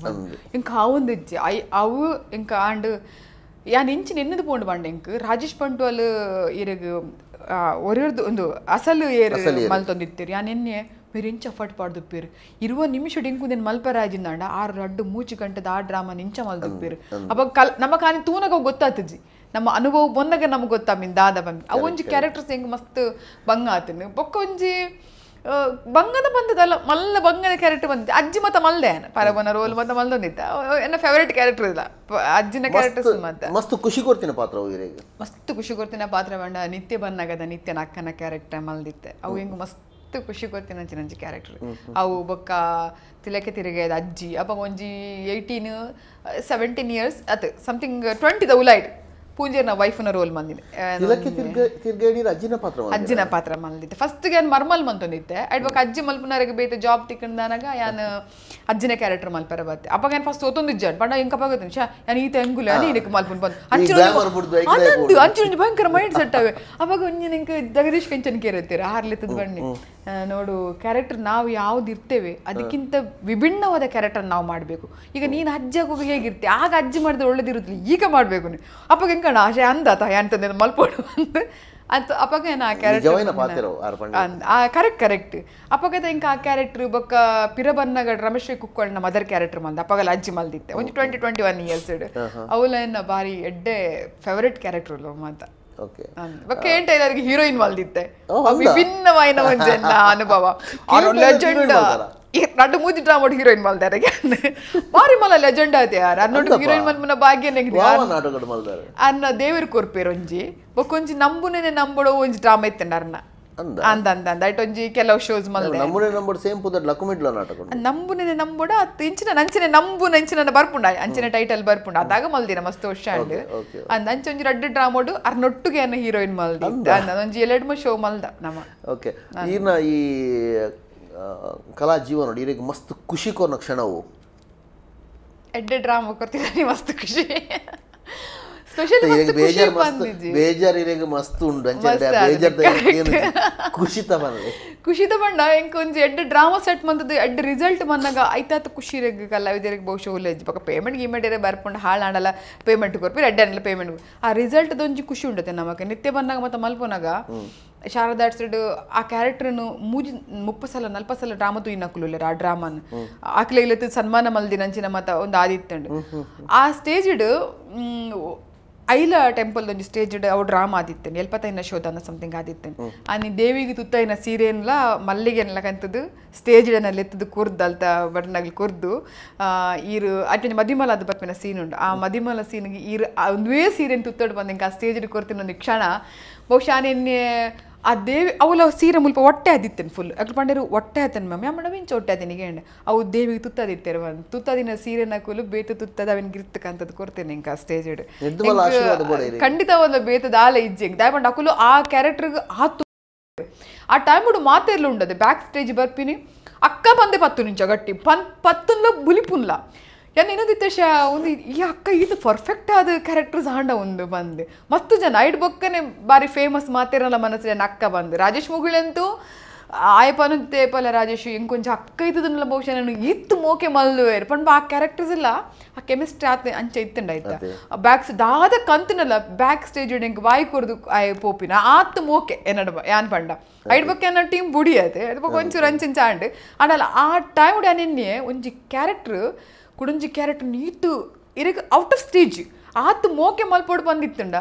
ಹಿಂಗೆ ಹಾವೊಂದು ಇಜ್ಜಿ ಐ ಅವು ಇಂಕ ಆಂಡ್ ಯಾ ನಿಂಚಿ ನಿನ್ನದು ಪೂಂಡ್ ಬಂಡೆಂಕ್ ರಾಜೇಶ್ ಪಂಟುವಲ್ ಇರಗ ಒರೆಯದು ಒಂದು ಅಸಲು ಏರ್ ಮಲ್ತೊಂದಿತ್ತೀರಿ. ಯಾ ನಿನ್ನೆ ಮೀರು ಇಂಚ ಫಟ್ ಪಾಡ್ದುಪ್ಪೀರು. ಇರುವ ನಿಮಿಷ ಡಿಂಕು ನಿನ್ ಮಲ್ಪರಾಜಿಂದ ಅಂಡ ಆರು ರಡ್ಡು ಮೂಚು ಗಂಟದ ಆ ಡ್ರಾಮಾ ನಿಂಚ ಮಲ್ದುಪ್ಪೀರು. ಅಪ್ಪ ಕಲ್ ನಮ್ಮ ಕಾನಿ ತೂನಗ ಗೊತ್ತಾತಜ್ಜಿ ನಮ್ಮ ಅನುಭವ ಬಂದಾಗ ನಮ್ಗೆ ಗೊತ್ತಾ ಮಿಂದಾದ ಬಂದು. ಅವೊಂಜಿ ಕ್ಯಾರೆಕ್ಟರ್ಸ್ ಹೆಂಗೆ ಮಸ್ತ್ ಬಂಗ ಆತನು. ಬೊಕ್ಕ ಒಂಜಿ ಬಂಗದ ಬಂದದಲ್ಲ ಮಲ್ಲ ಬಂಗದ ಕ್ಯಾರೆಕ್ಟರ್ ಬಂದಿತ್ತು ಅಜ್ಜಿ ಮತ್ತ ಮಲ್ದೆ ಪರಬನ ರೋಲ್ ಮತ್ತ ಮಲ್ದೊಂದಿತ್ತ ಎನ್ನ ಫೇವರೇಟ್ ಕ್ಯಾರೆಕ್ಟರ್ ಇಲ್ಲ. ಅಜ್ಜಿನ ಕ್ಯಾರೆಕ್ಟರ್ ಮತ್ತೆ. ಮಸ್ತ್ ಖುಷಿ ಕೊಡ್ತೀನಿ ಪಾತ್ರ ಮಸ್ತ್ ಖುಷಿ ಕೊಡ್ತಿನ ಪಾತ್ರ ಬಂಡ. ನಿತ್ಯ ಬನ್ನಾಗದ ನಿತ್ಯ ಅಕ್ಕನ ಕ್ಯಾರೆಕ್ಟರ್ ಮಲ್ದಿತ್ತೆ. ಅವು ಹೆಂಗ್ ಮಸ್ತ್ ಮಸ್ತ್ ಖುಷಿ ಕೊಡ್ತೀನಿ ಅಂಚಿ ನಂಜಿ ಕ್ಯಾರೆಕ್ಟರ್ ಅವು ಬೊಕ್ಕ ತಿಲಕ್ಕೆ ತಿರುಗೇದ ಅಜ್ಜಿ ಅಪ್ಪ ಒಂಜಿ ಏಯ್ಟೀನ್ ಸೆವೆಂಟೀನ್ ಇಯರ್ಸ್ ಅತ್ ಸಮಥಿಂಗ್ ಟ್ವೆಂಟಿ ದ ಉಲೈಟ್ ಪೂಂಜೆರ್ನ ವೈಫ್ನ ರೋಲ್ ಮಂದಿನಿ ತಿರ್ಗ ತಿರ್ಗೇಡಿ ಅಜ್ಜಿನ ಪಾತ್ರ? ಅಜ್ಜಿನ ಪಾತ್ರ ಮಲ್ದಿತ್ತೆ ಫಸ್ಟ್ಗೆ ಮರ್ಮಲ್ ಮಂತೊಂದಿತ್ತೆ ಅಡ್ವಾಗ ಅಜ್ಜಿ ಮಲ್ಪನರಿಗೆ ಬೇತೆ ಜಾಬ್ ತಿಕ್ಕಂದಾನಾಗ ಯಾನ್ ಅಜ್ಜಿನ ಕ್ಯಾರೆಕ್ಟರ್ ಮಲ್ಪರ ಬತ್ತೆ ಅಪ್ಪ ಯಾನ್ ಫಸ್ಟ್ ಓತೊಂದಿಜ್ಜ ಪಂಡ ಎಂಕ ಪಗತ್ತೆ ಶಾ ಯಾನ ಈತ ತೆಂಗುಲ ನೀನಕ್ ಮಲ್ಪನ್ ಬಂದು? glamour ಬಿಡ್ದು ಐಕ್ಲೆ ಅಂಚು ಅಂಚು ಭಯಂಕರ ಮೈಂಡ್ ಸೆಟ್ ಅವೆ. ಅವಾಗ ಒಂಜಿ ನಿಂಗೆ ಜಗದೀಶ್ ಕೆಂಚನ್ ಕೇರುತ್ತೀರ ಹಾರ್ಲಿತ್ತದ ಬಣ್ಣಿ ನೋಡು ಕ್ಯಾರೆಕ್ಟರ್ ನಾವು ಯಾವ್ದು ಇರ್ತೇವೆ ಅದಕ್ಕಿಂತ ವಿಭಿನ್ನವಾದ ಕ್ಯಾರೆಕ್ಟರ್ ನಾವು ಮಾಡಬೇಕು. ಈಗ ನೀನು ಅಜ್ಜಿ ಆಗುವಾಗ ಹೇಗಿರ್ತಿ? ಆಗ ಅಜ್ಜಿ ಮಾಡಿದ್ರೆ ಒಳ್ಳೇದಿರುತ್ತಿಲ್ಲ ಈಗ ಮಾಡಬೇಕು ನೀವು ಅಪ್ಪ ಹೆಂಗಣ ಆಶೆ ಅಂದ ತಾ ಅಂತಂದ್ರೆ ಮಲ್ಪೋಡು ಅಂತ ಅಂತ ಅಪ್ಪಾಗ ಏನು ಆ ಕ್ಯಾರೆಕ್ಟರ್ ಆ ಕರೆಕ್ಟ್ ಕರೆಕ್ಟ್ ಅಪ್ಪಗದ ಇಂಕ ಆ ಕ್ಯಾರೆಕ್ಟರ್ ಬಕ್ಕ ಪಿರಬನ್ನಗಡ್ ರಮೇಶ್ ಕುಕ್ಕೊಳ್ಳ ಮದರ್ ಕ್ಯಾರೆಕ್ಟರ್ ಮಲ್ದ ಅಪ್ಪಗಲ್ಲ ಅಜ್ಜಿ ಮಲ್ದಿತ್ತೆ. ಒಂದು ಟ್ವೆಂಟಿ ಟ್ವೆಂಟಿ ಒನ್ ಇಯರ್ಸ್ ಅವಳ ಬಾರಿ ಎಡ್ಡೆ ಫೇವರೆಟ್ ಕ್ಯಾರೆಕ್ಟರ್ ಮಾತ. ಓಕೆ ಬೊಕ್ಕ ಏನ್ ಟೈಲರ್ಗೆ ಹೀರೋಯಿನ್ ಮಲ್ದಿತ್ತೆ ಓ, ಹೌದಾ? ವಿಭಿನ್ನವಾದ ಒಂದು ಅನುಭವ Hero ಲೆಜೆಂಡ್ heroine ಮಲ್ದಾರ? ನಡು ಮೂಜಿ ಡ್ರಾಮಾ ಹೀರೋಯಿನ್ ಮಲ್ದಾರೆ ಬಾರಿ ಮಲ್ಲ ಲೆಜೆಂಡ್ ಆಯ್ತು ಯಾರು ಅನ್ನೋಡು ಹೀರೋಯಿನ್ ಮಲ್ಪನ ಭಾಗ್ಯ ನೆಗದಿ ವಾವ ನಾಟಕ ಮಾಡ್ತಾರೆ ಅನ್ನ ದೇವರು ಕೊರ್ಪೇರು ಒಂಜಿ ಬೊಕ್ಕೊಂಜಿ ನಂಬುನೇನೆ ನಂಬುಡೋ ಒಂಜಿ ಡ್ರಾಮಾ ಇತ್ತಂಡ ಅರ್ನ ಅಂದ. ಅಂದ ಅಂದ ಅಂದ. ಐಟ್ ಒಂಜಿ ಕೆಲವು ಶೋಸ್ ಮಲ್ದೆ. ನಮ್ಮನೆ ನಂಬರ್ ಸೇಮ್ ಪುದ ಲಕುಮಿಡ್ಲ ನಾಟಕ ನಂಬುನೇನೆ ನಂಬುಡ ಇಂಚಿನ ನಂಚಿನ ನಂಬು ನಂಚಿನ ಬರ್ಪುಂಡ. ಅಂಚಿನ ಟೈಟಲ್ ಬರ್ಪುಂಡ. ಅದಾಗ ಮಲ್ದಿನ ಮಸ್ತ್ ವರ್ಷ ಅಂಡ್ ಅಂದ. ಅಂಚ ಒಂಜಿ ರಡ್ಡು ಡ್ರಾಮೋಡು ಅರ್ನೊಟ್ಟುಗೆ ಅನ್ನ ಹೀರೋಯಿನ್ ಮಲ್ದಿ. ಅಂದ? ಒಂಜಿ ಎಲೆಡ್ಮ ಶೋ ಮಲ್ದ ನಮ ಓಕೆ ಈರ್ನ ಈ ಕಲಾ ಜೀವನ ಇರಿಗೆ ಮಸ್ತ್ ಖುಷಿ ಕೊರ್ನ ಕ್ಷಣವು. ಎಡ್ಡೆ ಡ್ರಾಮ ಕೊಡ್ತಿದ್ದಾನೆ ಮಸ್ತ್ ಖುಷಿ. ಇರಿಗೆ ಬೇಜಾರ್ ಮಸ್ತ್ ಬೇಜಾರ್ ಇರಿಗೆ ಮಸ್ತ್ ಉಂಡು ಬೇಜಾರ್. ಖುಷಿತ ಬಂದ್ರೆ ಖುಷಿದ ಬಣ್ಣ ಎಂಕ್ ಒಂಜಿ ಎಡ್ಡೆ ಡ್ರಾಮಾ ಸೆಟ್ ಮಂತದ್ದು ಎಡ್ಡೆ ರಿಸಲ್ಟ್ ಬಂದಾಗ ಐತಾತ ಖುಷಿ ರೆಗ್ ಕಲಾವಿದರಿಗೆ ಬಹುಶಃ ಉಲ್ಲೇಜ್ ಪಕ್ಕ ಪೇಮೆಂಟ್ ಗಿಮೆಂಟ್ ಇರೇ ಬರ್ಪುಂಡು ಹಾಳಾಡಲ್ಲ ಪೇಮೆಂಟ್ ಕೊರ್ಪಿ ಎಡ್ಡೆ ಅನ್ನಲ್ಲ ಪೇಮೆಂಟ್ ಆ ರಿಸಲ್ಟ್ ದೊಂಜಿ ಖುಷಿ ಉಂಡತೆ ನಮಕ್. ನಿತ್ಯ ಬಂದಾಗ ಮತ್ತೆ ಮಲ್ಪನಾಗ ಶಾರದಾ ಸೈಡ್ ಆ ಕ್ಯಾರೆಕ್ಟರ್ನು ಮೂಜಿ ಮುಪ್ಪ ಸಲ ನಲ್ಪ ಸಲ ಡ್ರಾಮಾ ತೂ ಇನ್ನಕ್ಕುಲು ಆ ಡ್ರಾಮಾನ್ ಆಕ್ಲೆ ಇಲ್ಲತ್ತು ಸನ್ಮಾನ ಮಲ್ದಿನ ಅಂಚಿನ ಮತ ಒಂದು ಆದಿತ್ತಂಡು ಆ ಸ್ಟೇಜ್ ಐಲ ಟೆಂಪಲ್ ಒಂಜಿ ಸ್ಟೇಜ್ ಅವು ಡ್ರಾಮಾ ಆದಿತ್ತೇನೆ ಎಲ್ಪತ್ತೈನ ಶೋಧನ ಸಮಥಿಂಗ್ ಆದಿತ್ತೇನೆ. ಆ ನೀ ದೇವಿಗೆ ತುತ್ತೈನ ಸೀರೆನ್ಲ ಮಲ್ಲಿಗೆನ್ಲ ಕಂತದ್ದು ಸ್ಟೇಜ್ನಲ್ಲಿ ಎತ್ತದು ಕುರ್ದು ಅಲ್ತ ಬಣ್ಣಗಳು ಕುರ್ದು ಈರು ಅಟ್ಟ ಮದಿಮಲ ಅದು ಬರ್ಪಿನ ಸೀನ್ ಉಂಡು ಆ ಮದಿಮಲ ಸೀನ್ಗೆ ಈರು ಒಂದೇ ಸೀರೆನ್ ತುತ್ತಡ್ ಬಂದಂಗೆ ಆ ಸ್ಟೇಜ್ ಕೊರ್ತಿನ ಒಂದು ಕ್ಷಣ. ಬಹುಶಃ ನಿನ್ನೆ ಅದೇ ಅವಳ ಸೀರೆ ಮುಲ್ಪ ಹೊಟ್ಟೆ ಆದಿತ್ತೇನೆ ಫುಲ್ ಅಕ್ಲು ಪಂಡೇರು ಹೊಟ್ಟೆ ಆತನ ಮಮ್ಮಿ ಆ ಮೇಡಮ್ ಇಂಚ ಹೊಟ್ಟೆ ಆದಿನಿಗೆ ಹೆಣ್ಣೆ ಅವು ದೇವಿಗೆ ತುತ್ತದಿತ್ತೇರ ಒಂದು ತುತ್ತದಿನ ಸೀರೆನ ಕೂಲು ಬೇತ ತುತ್ತದ ಅವನಿಗೆ ಗಿರ್ತಕ ಕೊರ್ತೇನೆ ಇಂಕ ಸ್ಟೇಜ್ ಇಡು. ಖಂಡಿತ ಒಂದು ಬೇತದ ಆಲ ಇಜ್ಜಿಂಗ್ ದಾಯ್ ಅಕುಲು ಆ ಕ್ಯಾರೆಕ್ಟರ್ಗೆ ಆ ಆ ಟೈಮ್ ಉಡು ಮಾತೆಲ್ಲ ಉಂಡದೆ ಬ್ಯಾಕ್ ಸ್ಟೇಜ್ ಬರ್ಪಿನಿ ಅಕ್ಕ ಬಂದೆ ಪತ್ತು ನಿಂಚ ಗಟ್ಟಿ. ಪನ್ ಪತ್ತುನ್ಲ ಬುಲಿಪುನ್ಲ. ಯಾನ್ ಶಾ ಒಂದು ಈ ಅಕ್ಕ ಇದು ಪರ್ಫೆಕ್ಟ್ ಆದ ಕ್ಯಾರೆಕ್ಟರ್ಸ್ ಆಂಡ ಒಂದು ಬಂದು. ಮತ್ತು ಜನ ಐಡ್ ಬೊಕ್ಕನೆ ಬಾರಿ ಫೇಮಸ್ ಮಾತೇರಲ್ಲ ಮನಸ್ಸು ಅಕ್ಕ ಬಂದು. ರಾಜೇಶ್ ಮುಗುಳಂತೂ ಆಯಪನು ತೇಪಲ್ಲ ರಾಜೇಶ್ ಇಂಕೊಂಚ ಅಕ್ಕ ಇದ್ದದನ್ನೆಲ್ಲ ಬಹುಶಃ ನಾನು ಇತ್ತು ಮೋಕೆ ಮಲ್ದುವೇರು. ಪಂಡ್ ಆ ಕ್ಯಾರೆಕ್ಟರ್ಸ್ ಇಲ್ಲ ಆ ಕೆಮಿಸ್ಟ್ರಿ ಆತ ಅಂಚ ಇತ್ತಂಡ ಆ ಬ್ಯಾಕ್ ದಾದ ಕಂತನಲ್ಲ ಬ್ಯಾಕ್ ಸ್ಟೇಜ್ ಹಿಂಗೆ ಬಾಯಿ ಕೊರ್ದು ಆಯ್ ಪೋಪಿನ ಆತ್ ಮೋಕೆ ಎನ್ನಡ ಯಾನ್ ಪಂಡ. ಐಡ್ ಬಗ್ಗೆ ಅನ್ನೋ ಟೀಮ್ ಬುಡಿ ಅದೇ ಅದು ಬಗ್ಗೆ ಒಂಚೂರು ಅಂಚಿನ ಆಂಡ್ ಆಡಲ್ಲ ಆ ಟೈಮ್ ನಿನ್ನೆ ಒಂಜಿ ಕ್ಯಾರೆಕ್ಟರ್ ಕುಡೊಂಜಿ ಕ್ಯಾರೆಕ್ಟರ್ ನೀತು ಇರಗ್ ಔಟ್ ಆಫ್ ಸ್ಟೇಜ್ ಆತ್ ಮೋಕೆ ಮಲ್ಪೋಡು ಬಂದಿತ್ತುಂಡ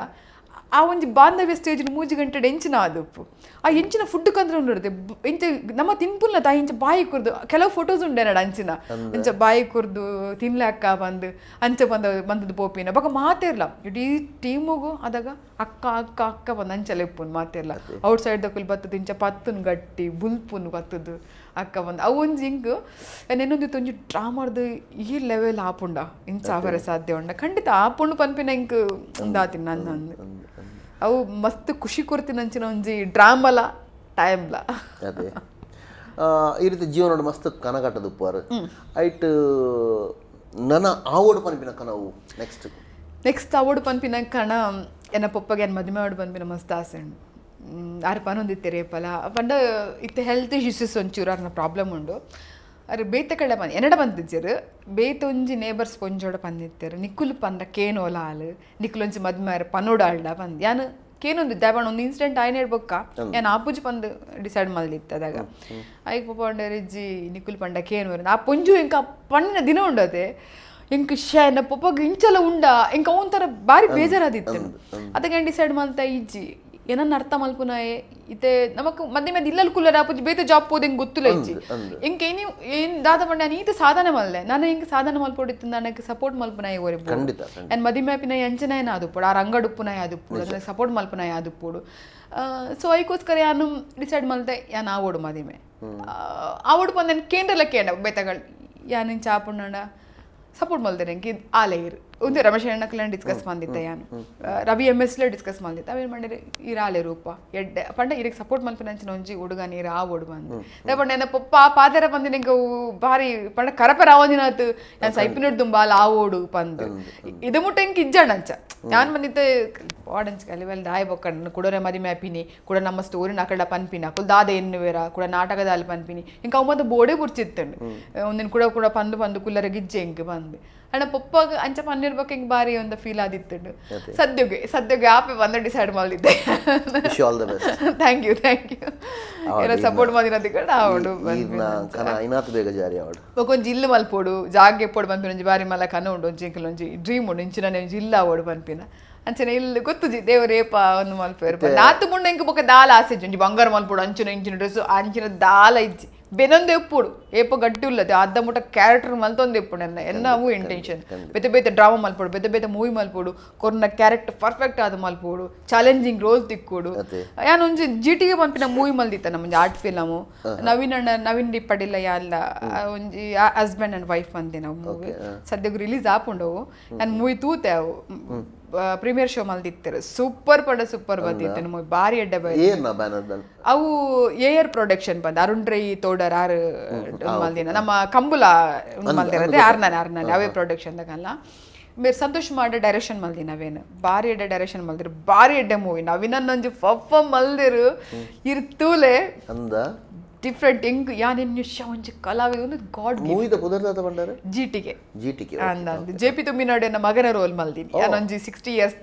ಆ ಒಂಜಿ ಬಾಂಧವ್ಯ ಸ್ಟೇಜ್ ಮೂಜಿ ಗಂಟೆ ಎಂಚಿನ ಆದುಪ್ಪು. ಆ ಎಂಚಿನ ಫುಡ್ ಕಂದ್ರೆ ನೋಡಿದೆ ಎಂಚ ನಮ್ಮ ತಿನ್ಪುಲ್ನ ತಾಯಿ ಇಂಚ ಬಾಯಿ ಕುರ್ದು ಕೆಲವು ಫೋಟೋಸ್ ಉಂಡೆ ನಡ ಅಂಚಿನ ಇಂಚ ಬಾಯಿ ಕುರ್ದು ತಿನ್ಲಕ್ಕ ಬಂದು ಅಂಚ ಬಂದ ಬಂದದ್ದು ಪೋಪಿನ. ಬೊಕ ಮಾತೇರ್ಲ ಇಡೀ ಟೀಮುಗು ಅದಾಗ ಅಕ್ಕ ಅಕ್ಕ ಅಕ್ಕ ಬಂದು ಅಂಚಲ ಇಪ್ಪುನ್ ಮಾತೇರ್ಲ ಔಟ್ ಸೈಡ್ ದಕ್ಕಲ್ ಬತ್ತದ ಇಂಚ ಪತ್ತುನ್ ಗಟ್ಟಿ ಬುಲ್ಪುನ್ ಬತ್ತದು ಅಕ್ಕ ಬಂದು. ಅವು ಒಂಜಿ ಇಂಕ್ ನೆನ್ನೊಂದಿತ್ತು ಒಂಜಿ ಡ್ರಾಮಾಡ್ದು ಈ ಲೆವೆಲ್ ಆಪುಂಡ ಇಂಚ ಅವರ ಸಾಧ್ಯ ಉಂಡ. ಖಂಡಿತ ಆಪುಂಡು ಪನ್ಪಿನ ಇಂಕ್ ಉಂದಾತಿನ ನನ್ನ. ಅವು ಮಸ್ತ್ ಖುಷಿ ಕೊಡ್ತೀನಿ ಒಂಜಿ ಡ್ರಾಮಲ ಟೈಮ್ಲ ಅದೇ. ಈ ರೀತಿ ಜೀವನ ಮಸ್ತ್ ಕನಗಟ್ಟದ ಉಪ್ಪಾರು ಐಟ್ ನನ್ನ ಆವೋಡು ಪನ್ಪಿನ ಕನವು ನೆಕ್ಸ್ಟ್ ನೆಕ್ಸ್ಟ್ ಅವಡು ಪನ್ಪಿನ ಕಣ ಎನ್ನ ಪಪ್ಪಗೆ ಎನ್ನ ಮದುವೆ ಆಡು ಪನ್ಪಿನ ಮಸ್ತ್ ಆಸೆ ಉಂಡು ಆರು ಪನೊಂದಿತ್ತೆ ರೇಪಲ ಪಂಡ ಇತ್ತೆ ಹೆಲ್ತ್ ಇಶ್ಯೂಸಸ್ ಒಂಚೂರು ಅರ್ನ ಪ್ರಾಬ್ಲಮ್ ಉಂಡು. ಅರೆ ಬೇತೆ ಕಡೆ ಬಂದು ಎನ್ನಡ ಬಂದಿಜ್ಜರು ಬೇತೊಂಜಿ ನೇಬರ್ಸ್ ಪೊಂಜೋಡ ಪಂದಿತ್ತರು ನಿಕ್ಕುಲು ಪಂಡ ಕೇನೋಲ ಆಳು ನಿಕ್ಕುಲೊಂಜಿ ಮದ್ಮಾರ ಪನೋಡ ಆಳ್ಡ ಬಂದು. ಯಾನು ಕೇನೊಂದು ದಾಬಣ ಒಂದು ಇನ್ಸಿಡೆಂಟ್ ಆಯ್ನ ಹೇಳ್ಬೊಕ್ಕ? ಯಾನ್ ಆಪುಜಿ ಪಂದ್ ಡಿಸೈಡ್ ಮಲ್ದಿತ್ತು ಅದಾಗ ಐಕ್ ಪಪ್ಪ ಇಜ್ಜಿ ನಿಕ್ಕುಲ್ ಪಂಡ ಕೇನು ಆ ಪೊಂಜು ಇಂಕ ಪಣ್ಣಿನ ದಿನ ಉಂಡದೆ ಇಂಕ ಶನ ಪಪ್ಪಗ ಇಂಚಲ ಉಂಡ ಇಂಕ ಒಂಥರ ಬಾರಿ ಬೇಜಾರಾದಿತ್ತು. ಅದಕ್ಕೆ ಡಿಸೈಡ್ ಮಾಡ್ತಾ ಇಜ್ಜಿ ಏನನ್ನ ಅರ್ಥ ಮಲ್ಪುನ ಇತೆ ನಮಕ್ ಮದ್ದೆ ಮದ್ದೆ ಇಲ್ಲಲ್ಲಿ ಕುಲ್ಲರ ಅಪ್ಪಿ ಬೇತ ಜಾಬ್ ಪೋದ್ ಹಿಂಗೆ ಗೊತ್ತಿಲ್ಲ ಇಚ್ಛಿ ಇಂಕ ಏನ್ ದಾದ ಮಂಡ್ಯ ನೀ ಇದು ಸಾಧನ ಮಲ್ಲೆ. ನಾನು ಹಿಂಗೆ ಸಾಧನ ಮಲ್ಪೋಡಿತ್ತು ನನಗೆ ಸಪೋರ್ಟ್ ಮಲ್ಪನಾಯ್ ಅಂಡ್ ಮದಿ ಮ್ಯಾಪಿನ ಎಂಚನೇ ಏನಾದ ಪೋಡು ಆ ರಂಗ ಡುಪ್ಪನ ಯಾವ್ದು ಅದಕ್ಕೆ ಸಪೋರ್ಟ್ ಮಲ್ಪನ ಯಾವ್ದ ಪೋಡು ಸೊ ಐಕೋಸ್ಕರ ಯಾನು ಡಿಸೈಡ್ ಮಲ್ತೆ ಯಾನ್ ಆವೋಡು ಮದಿಮೆ ಆ ಓಡು ಪಂದ್ ಕೇಂದ್ರ ಲೆಕ್ಕ ಬೇತಗಳು ಯಾನಿಂಚ ಆ ಪುಣ್ಣ ಸಪೋರ್ಟ್ ಮಲ್ತೇನೆ ಆ ಲೈರು ಉಂದೆ ರಮೇಶ್ ಹೆಣ್ಣಕ್ಕಲನ್ನು ಡಿಸ್ಕಸ್ ಮಂದಿತ್ತೆ ಯಾನು ರವಿ ಎಂ ಎಸ್ ಡಿಸ್ಕಸ್ ಮಂದಿತ್ತೆ ಅವೇನು ಮಾಡಿರಿ? ಇರಾಲೆ ರೂಪ. ಎಡ್ಡೆ. ಪಂಡ ಇರಿಗೆ ಸಪೋರ್ಟ್ ಮನ್ಪಿನಂಚಿನ ಒಂಜಿ ಹುಡುಗ ನೀರು ಆ ಒಡು ಬಂದು ಪಂಡ ನನ್ನ ಪಪ್ಪ ಪಾದರ ಬಂದು ನಿಂಗೆ ಭಾರಿ ಪಂಡ ಕರಪರ ಆವದಿನಾತು ನಾನು ಸೈಪಿನಡ್ ದುಂಬಾಲ ಆ ಓಡು ಬಂದು ಇದು ಮುಟ್ಟ ಹೆಂಗೆ ಇಜ್ಜಣ್ಣಂಚ ಯಾನ್ ಬಂದಿತ್ತೆ ಪಾಡಂಚ ಕಲಿವಲ್ಲಿ ದಾಯ ಬೊಕ್ಕಣ್ಣ ಕುಡೋರೆ ಮರಿ ಮ್ಯಾಪಿನಿ ಕೂಡ ನಮ್ಮ ಸ್ಟೋರಿನ ಅಕಡ ಪನ್ಪಿನ ಅಕುಲ್ ದಾದ ಎನ್ನುವೇರ ಕೂಡ ನಾಟಕದಲ್ಲಿ ಪನ್ಪಿನಿ. ಇಂಕ ಅವಮ್ಮದ ಬೋಡೆ ಬುರ್ಚಿತ್ತಂಡು. ಒಂದಿನ ಕೂಡ ಕೂಡ ಪಂದು ಬಂದು ಕುಲ್ಲರ ಗಿಜ್ಜೆ ಹೆಂಗೆ ಬಂದು. ಅಣ್ಣ ಪಪ್ಪಾಗ ಅಂಚ ಪನ್ನಿರ್ಬೇಕು ಹಿಂಗೆ ಬಾರಿ ಒಂದು ಫೀಲ್ ಆದಿತ್ತು ಸದ್ಯಗೆ ಸದ್ಯಗೆ ಆಪೆ ಬಂದು ಡಿಸೈಡ್ ಮಾಡಿದ್ದೆ ಥ್ಯಾಂಕ್ ಯು ಥ್ಯಾಂಕ್ ಯು ಎಲ್ಲ ಸಪೋರ್ಟ್ ಮಾಡಿರೋದು ಕೂಡ ಅವಡು ಬೇಗ ಜಾರಿ ಆವಡು ಒಂಕೊಂಜಿ ಇಲ್ಲು ಮಲ್ಪೋಡು ಜಾಗ್ ಎಪ್ಪೋಡು ಪನ್ಪಿನ ಒಂಜಿ ಬಾರಿ ಮಲ್ಲ ಕನ ಉಂಡು ಒಂಜಿ ಇಂಕಲ್ ಒಂಜಿ ಡ್ರೀಮ್ ಉಂಡು ಇಂಚಿನ ಒಂಜಿ ಇಲ್ಲ ಆವೋಡು ಪನ್ಪಿನ ಅಂಚನೆ ಇಲ್ಲಿ ಗೊತ್ತುಜಿ ಏಪ ಒಂದು ಮಲ್ಪೇರು. ನಾತು ಮುಂಡ ಇಂಕ ಬೊಕ್ಕ ದಾಲ ಆಸೆ ಒಂಜಿ ಬಂಗಾರ ಮಲ್ಪೋಡು ಅಂಚಿನ ಇಂಚಿನ ಡ್ರೆಸ್ ಅಂಚಿನ ದಾಲ ಇಜ್ಜಿ. ಬೆನೊಂದು ಎಪ್ಪುಡು ಏಪ ಗಟ್ಟಿ ಉಲ್ಲದೆ ಅರ್ಧ ಮುಟ್ಟ ಕ್ಯಾರೆಕ್ಟರ್ ಮಲ್ತೊಂದು ಎಪ್ಪುಡು ಅವು ಇಂಟೆನ್ಷನ್ ಬೆತೆ ಬೇತೆ ಡ್ರಾಮಾ ಮಲ್ಪೋಡು ಬೆತೆ ಬೇತೆ ಮೂವಿ ಮಲ್ಪೋಡು ಕೊರ್ನ ಕ್ಯಾರೆಕ್ಟರ್ ಪರ್ಫೆಕ್ಟ್ ಆದ ಮಲ್ಪೋಡು ಚಾಲೆಂಜಿಂಗ್ ರೋಲ್ ತಿಕ್ಕೋಡು. ಯಾನ್ ಒಂಜಿ ಜಿಟಿಗೆ ಪಂಪಿನ ಮೂವಿ ಮಲ್ದಿತ್ತ ನಮ್ಮ ಆರ್ಟ್ ಫಿಲಮು ನವೀನ್ ಅಣ್ಣ ನವೀನ್ ಡಿಪ್ಪಡಿಲ್ಲ ಯಾಲ್ಲ ಒಂಜಿ ಹಸ್ಬೆಂಡ್ ಅಂಡ್ ವೈಫ್ ಅಂದೆ ನಾವು ಮೂವಿ ಸದ್ಯಕ್ಕೆ ರಿಲೀಸ್ ಆಪುಂಡವು ನಾನು ಮೂವಿ ತೂತೆ ಅವು. ಪ್ರೀಮಿಯರ್ ಶೋ ಮಲ್ದಿತ್ತರು ಸೂಪರ್ ಪಡ ಸೂಪರ್ ಬಂದಿತ್ತು. ನಮಗೆ ಬಾರಿ ಎಡ್ಡೆ ಬೈ ಅವು ಎ ಆರ್ ಪ್ರೊಡಕ್ಷನ್ ಬಂದ. ಅರುಣ್ ರೈ ತೋಡರ್ ಆರ್ ಮಲ್ದಿನ. ನಮ್ಮ ಕಂಬುಲ ಮಲ್ದಿರತ್ತೆ ಆರ್ನಾನೆ ಆರ್ನಾನೆ ಅವೇ ಪ್ರೊಡಕ್ಷನ್ ದಾಗಲ್ಲ. ಮೇರ್ ಸಂತೋಷ್ ಮಾಡ ಡೈರೆಕ್ಷನ್ ಮಲ್ದಿ ನಾವೇನು. ಭಾರಿ ಎಡ್ಡೆ ಡೈರೆಕ್ಷನ್ ಮಲ್ದಿರು. ಬಾರಿ ಎಡ್ಡೆ ಮೂವಿ ನಾವಿನ್ನೊಂದು ಫಫ ಮಲ್ದಿರು. ಇರ್ತೂಲೆ ಅಂದ? ಡಿಫ್ರೆಂಟ್ ಹೆಂಗ್ ಯಾನ್ ನಿಮಿಷ ಒಂಜಿ ಕಲಾವಿ ಒಂದು ಗಾಡ್ ಮೂವಿದ ಪುದರ್ದಾತ ಬಂಡಾರ ಜೀಟಿಗೆ ಜಿ ಟಿ ಕೆ ಅಂದಂದು ಜೆ ಪಿ ತುಮ್ಮಿನಾಡು ನನ್ನ ಮಗನ ರೋಲ್ ಮಲ್ದಿನಿ. ಯಾನೊಂಜಿ ಸಿಕ್ಸ್ಟಿ ಇಯರ್ಸ್